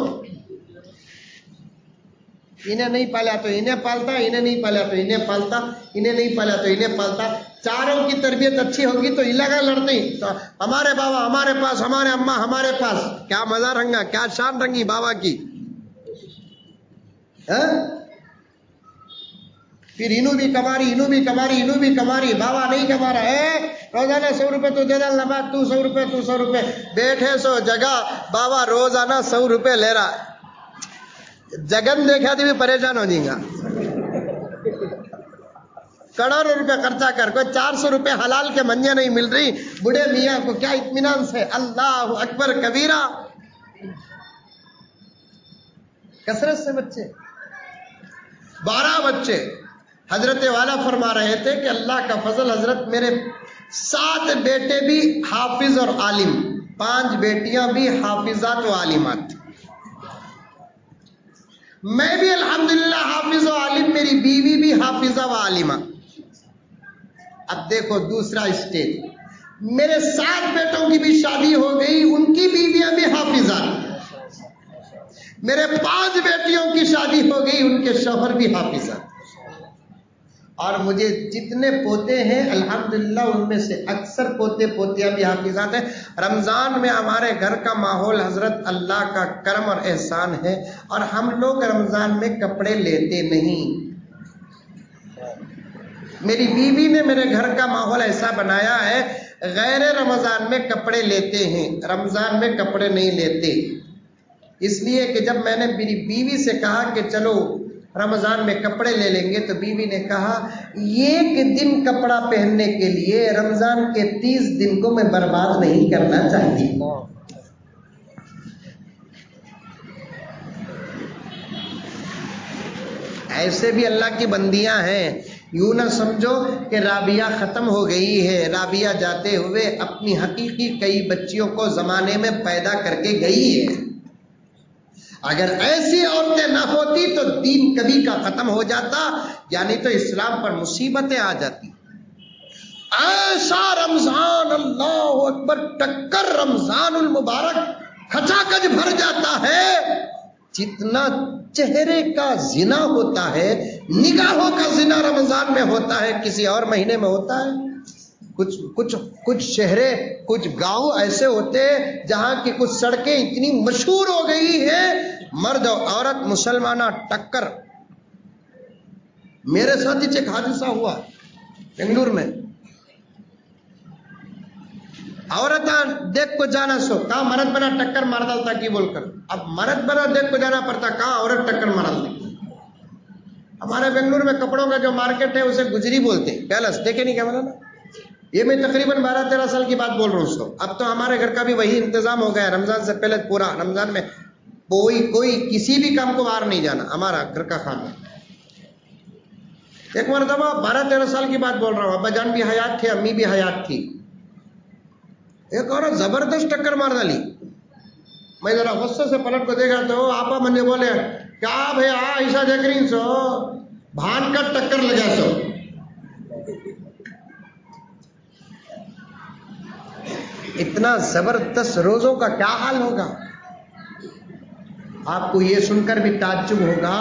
इन्हें नहीं पाला तो इन्हें पालता, इन्हें नहीं पाला तो इन्हें पालता, इन्हें नहीं पाला तो इन्हें पालता। चारों की तरबियत अच्छी होगी तो इलाका लड़ती तो हमारे बाबा, हमारे पास, हमारे अम्मा, हमारे पास। क्या मज़ा रंगा, क्या शान रंगी बाबा की। है? फिर इनू भी कमारी, इनू भी कमारी, इनू भी कमारी बाबा नहीं कमा रहा, है? रोज़ाना सौ रुपए तो दे डालना तू सौ रुपए, तू सौ रुपए। बैठे सो जगह, बाबा रोज़ाना सौ रुपए ले रहा। है जगन देखा तो भी परेशान हो जाएगा। करोड़ों रुपए खर्चा कर, कोई चार सौ रुपए हलाल के मंजे नहीं मिल रही। बूढ़े मियाँ को क्या इत्मीनान से? अल्लाह अकबर कबीरा। कसरत से बच्चे। बारह बच्चे। हज़रत वाला फरमा रहे थे कि अल्लाह का फजल हज़रत मेरे सात बेटे भी हाफिज और आलिम, पाँच बेटियाँ भी हाफिजात व आलिमात। मैं भी अल्हम्दुलिल्लाह हाफिज व आलिम, मेरी बीवी भी हाफिजा व आलिमा। अब देखो दूसरा स्टेज। मेरे सात बेटों की भी शादी हो गई, उनकी बीवियाँ भी हाफिजा। मेरे पाँच बेटियों की शादी हो गई, उनके शोहर भी हाफिजा। और मुझे जितने पोते हैं, अल्हम्दुलिल्लाह उनमें से अक्सर पोते पोतियाँ भी हाफिजात हैं। रमज़ान में हमारे घर का माहौल हज़रत अल्लाह का करम और एहसान है और हम लोग रमज़ान में कपड़े लेते नहीं। मेरी बीवी ने मेरे घर का माहौल ऐसा बनाया है, गैर रमज़ान में कपड़े लेते हैं, रमज़ान में कपड़े नहीं लेते। इसलिए कि जब मैंने मेरी बीवी से कहा कि चलो रमज़ान में कपड़े ले लेंगे तो बीवी ने कहा, एक दिन कपड़ा पहनने के लिए रमज़ान के तीस दिन को मैं बर्बाद नहीं करना चाहती। ऐसे भी अल्लाह की बंदियाँ हैं। यूँ ना समझो कि राबिया खत्म हो गई है। राबिया जाते हुए अपनी हकीकी कई बच्चियों को जमाने में पैदा करके गई है। अगर ऐसी औरतें ना होती तो दीन कभी का खत्म हो जाता, यानी तो इस्लाम पर मुसीबतें आ जाती। ऐसा रमज़ान अल्लाह अकबर, टक्कर रमज़ान उल मुबारक, खचाखच भर जाता है। जितना चेहरे का जिना होता है, निगाहों का जिना रमज़ान में होता है, किसी और महीने में होता है। कुछ कुछ कुछ शहरे कुछ गाँव ऐसे होते जहाँ की कुछ सड़कें इतनी मशहूर हो गई है मर्द और औरत मुसलमाना टक्कर। मेरे साथ ही एक हादसा हुआ बेंगलुरु में। औरत देख को जाना सो। कहा मरद बना टक्कर मार डालता, की बोलकर अब मरद बना, देख को जाना पड़ता, कहा औरत टक्कर मार डालती? हमारे बेंगलुरु में कपड़ों का जो मार्केट है, उसे गुजरी बोलते पैलस, देखे नहीं क्या ना ये मैं तकरीबन बारह तेरह साल की बात बोल रहा हूँ उसको। अब तो हमारे घर का भी वही इंतज़ाम हो गया रमज़ान से पहले पूरा, रमज़ान में कोई कोई किसी भी काम को बाहर नहीं जाना, हमारा घर का खाना। एक मरतबा बारह, तेरह साल की बात बोल रहा हूँ, अब्बा जान भी हयात थे, अम्मी भी हयात थी। एक औरत ज़बरदस्त टक्कर मार डाली। मैं जरा गुस्से से पलट को देखा तो आपा मन्ने बोले, क्या भैया, ऐसा देख रही सो? भान का टक्कर लगा सो। इतना ज़बरदस्त रोजों का क्या हाल होगा? आपको ये सुनकर भी ताज्जुब होगा,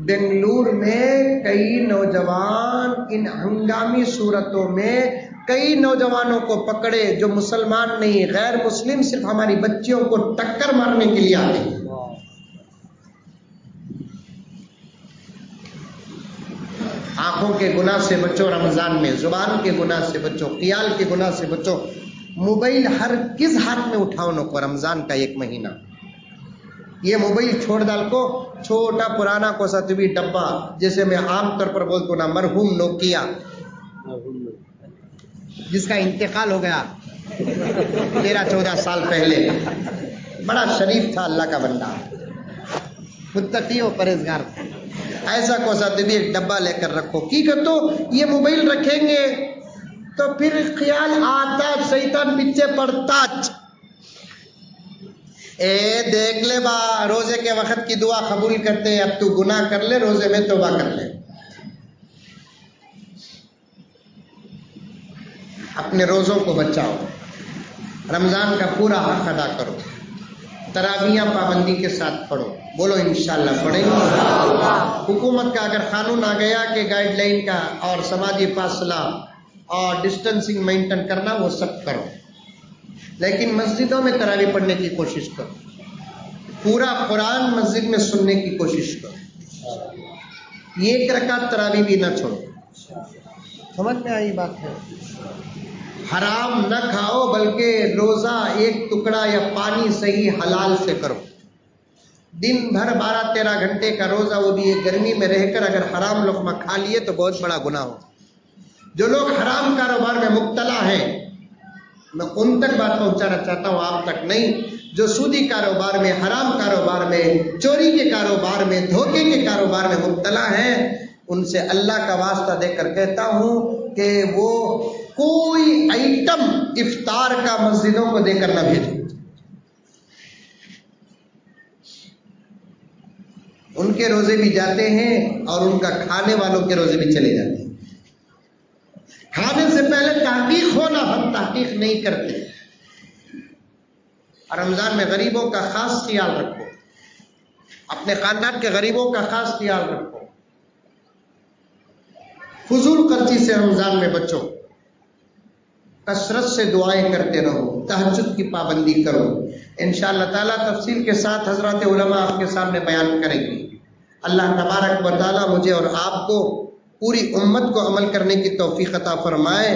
बेंगलुरु में कई नौजवान इन हंगामी सूरतों में कई नौजवानों को पकड़े जो मुसलमान नहीं, गैर मुस्लिम सिर्फ़ हमारी बच्चियों को टक्कर मारने के लिए आते हैं। आँखों के गुनाह से बचो रमज़ान में, ज़ुबान के गुनाह से बचो, ख्याल के गुनाह से बचो। मोबाइल हर किस हाथ में उठाओ नो को रमज़ान का एक महीना। ये मोबाइल छोड़ डाल को छोटा पुराना को सतवी डब्बा जैसे मैं आमतौर पर बोलता हूँ ना मरहूम नोकिया। जिसका इंतकाल हो गया तेरह चौदह साल पहले। बड़ा शरीफ था अल्लाह का बंदा। मुत्तकी और परहेजगार ऐसा कोसा भी एक डब्बा लेकर रखो। की कर तो ये मोबाइल रखेंगे तो फिर ख्याल आता शैतान पीछे पड़ता ए, देख ले बा, रोज़े के वक्त की दुआ कबूल करते अब तू गुनाह कर ले, रोज़े में तोबा कर ले। अपने रोजों को बचाओ। रमज़ान का पूरा हक अदा करो। तरावियाँ पाबंदी के साथ पढ़ो। बोलो, इंशाल्लाह पढ़ेंगे। हुकूमत का अगर कानून आ गया कि गाइडलाइन का और समाजी फासला और डिस्टेंसिंग मेंटेन करना, वो सब करो। लेकिन मस्जिदों में तरावी पढ़ने की कोशिश करो। पूरा कुरान मस्जिद में सुनने की कोशिश करो। एक रकात तरावी भी ना छोड़ो। समझ में आई बात है? हराम न खाओ, बल्कि रोजा एक टुकड़ा या पानी सही हलाल से करो। दिन भर बारह तेरह घंटे का रोजा वो भी गर्मी में रहकर अगर हराम लोकमा खा लिए तो बहुत बड़ा गुना हो जो लोग हराम कारोबार में मुबतला हैं मैं उन तक बात पहुंचाना चाहता हूँ, आप तक नहीं। जो सूदी कारोबार में, हराम कारोबार में, चोरी के कारोबार में, धोखे के कारोबार में मुबतला है, उनसे अल्लाह का वास्ता देकर कहता हूँ कि वो कोई आइटम इफ्तार का मस्जिदों को देकर ना भेजो। उनके रोज़े भी जाते हैं और उनका खाने वालों के रोज़े भी चले जाते हैं। खाने से पहले तहकीक होना हम तहकीक नहीं करते। रमज़ान में गरीबों का खास ख्याल रखो। अपने खानदान के गरीबों का खास ख्याल रखो। फजूल खर्ची से रमज़ान में बचो। कसरत से दुआएँ करते रहो। तहजद की पाबंदी करो। इन ताला तफसील के साथ हज़रत उलमा आपके सामने बयान करेंगे। अल्लाह तबारक वाली मुझे और आपको पूरी उम्मत को अमल करने की तोफ़ी अता फरमाए।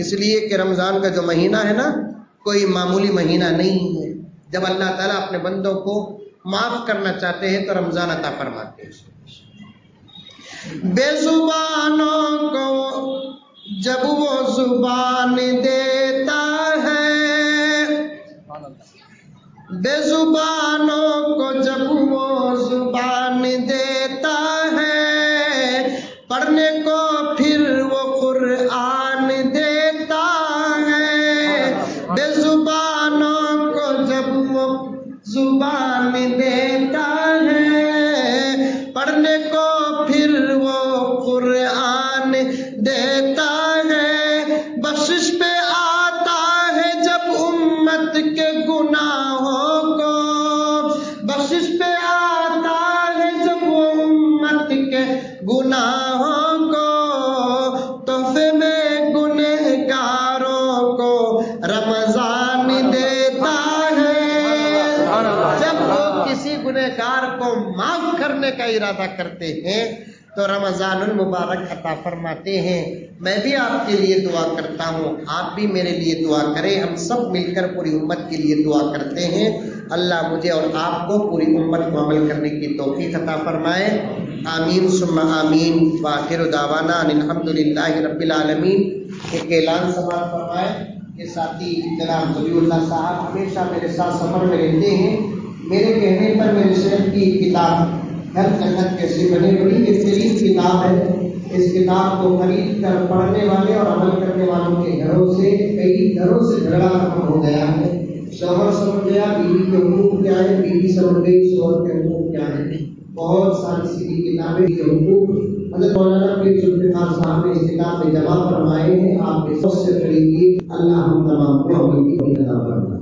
इसलिए कि रमज़ान का जो महीना है ना, कोई मामूली महीना नहीं है। जब अल्लाह ताला अपने बंदों को माफ़ करना चाहते हैं तो रमज़ान अता फरमाते हैं। बेजुबानों को जब वो ज़ुबान देता है, बेजुबानों को जब वो ज़ुबान देता है इरादा करते हैं तो रमज़ान मुबारक अता फरमाते हैं, मैं भी आपके लिए दुआ करता हूँ, आप भी मेरे लिए दुआ करें, हम सब मिलकर पूरी उम्मत के लिए दुआ करते हैं। अल्लाह मुझे और आपको पूरी उम्मत को अमल करने की तोफ़ी अता फरमाए। आमीन, सुम्मा आमीन वाखिर दावाना अलहमदिल्ला एक ऐलान समाज फरमाए के साथी जनाब वलीउल्ला साहब हमेशा मेरे साथ सफ़र में रहते हैं। मेरे कहने पर मेरे शेख की किताब हर जन्नत कैसे बने बड़ी बेहतरीन किताब है। इस किताब को खरीद कर पढ़ने वाले और अमल करने वालों के घरों से, कई घरों से झगड़ा खत्म हो गया है। शोहर समझ गया, बीवी के हुकूक क्या है बीवी समझ गई, शोहर के हुकूक क्या है बहुत सारी सीधी किताबें के हुकूक हज़रत मौलाना पीर जुल्फिकार साहब ने इस किताब में जमा फरमाए हैं, आपके सबसे से करेंगे अल्लाह हम तमाम को अमल की अदा फरमाए।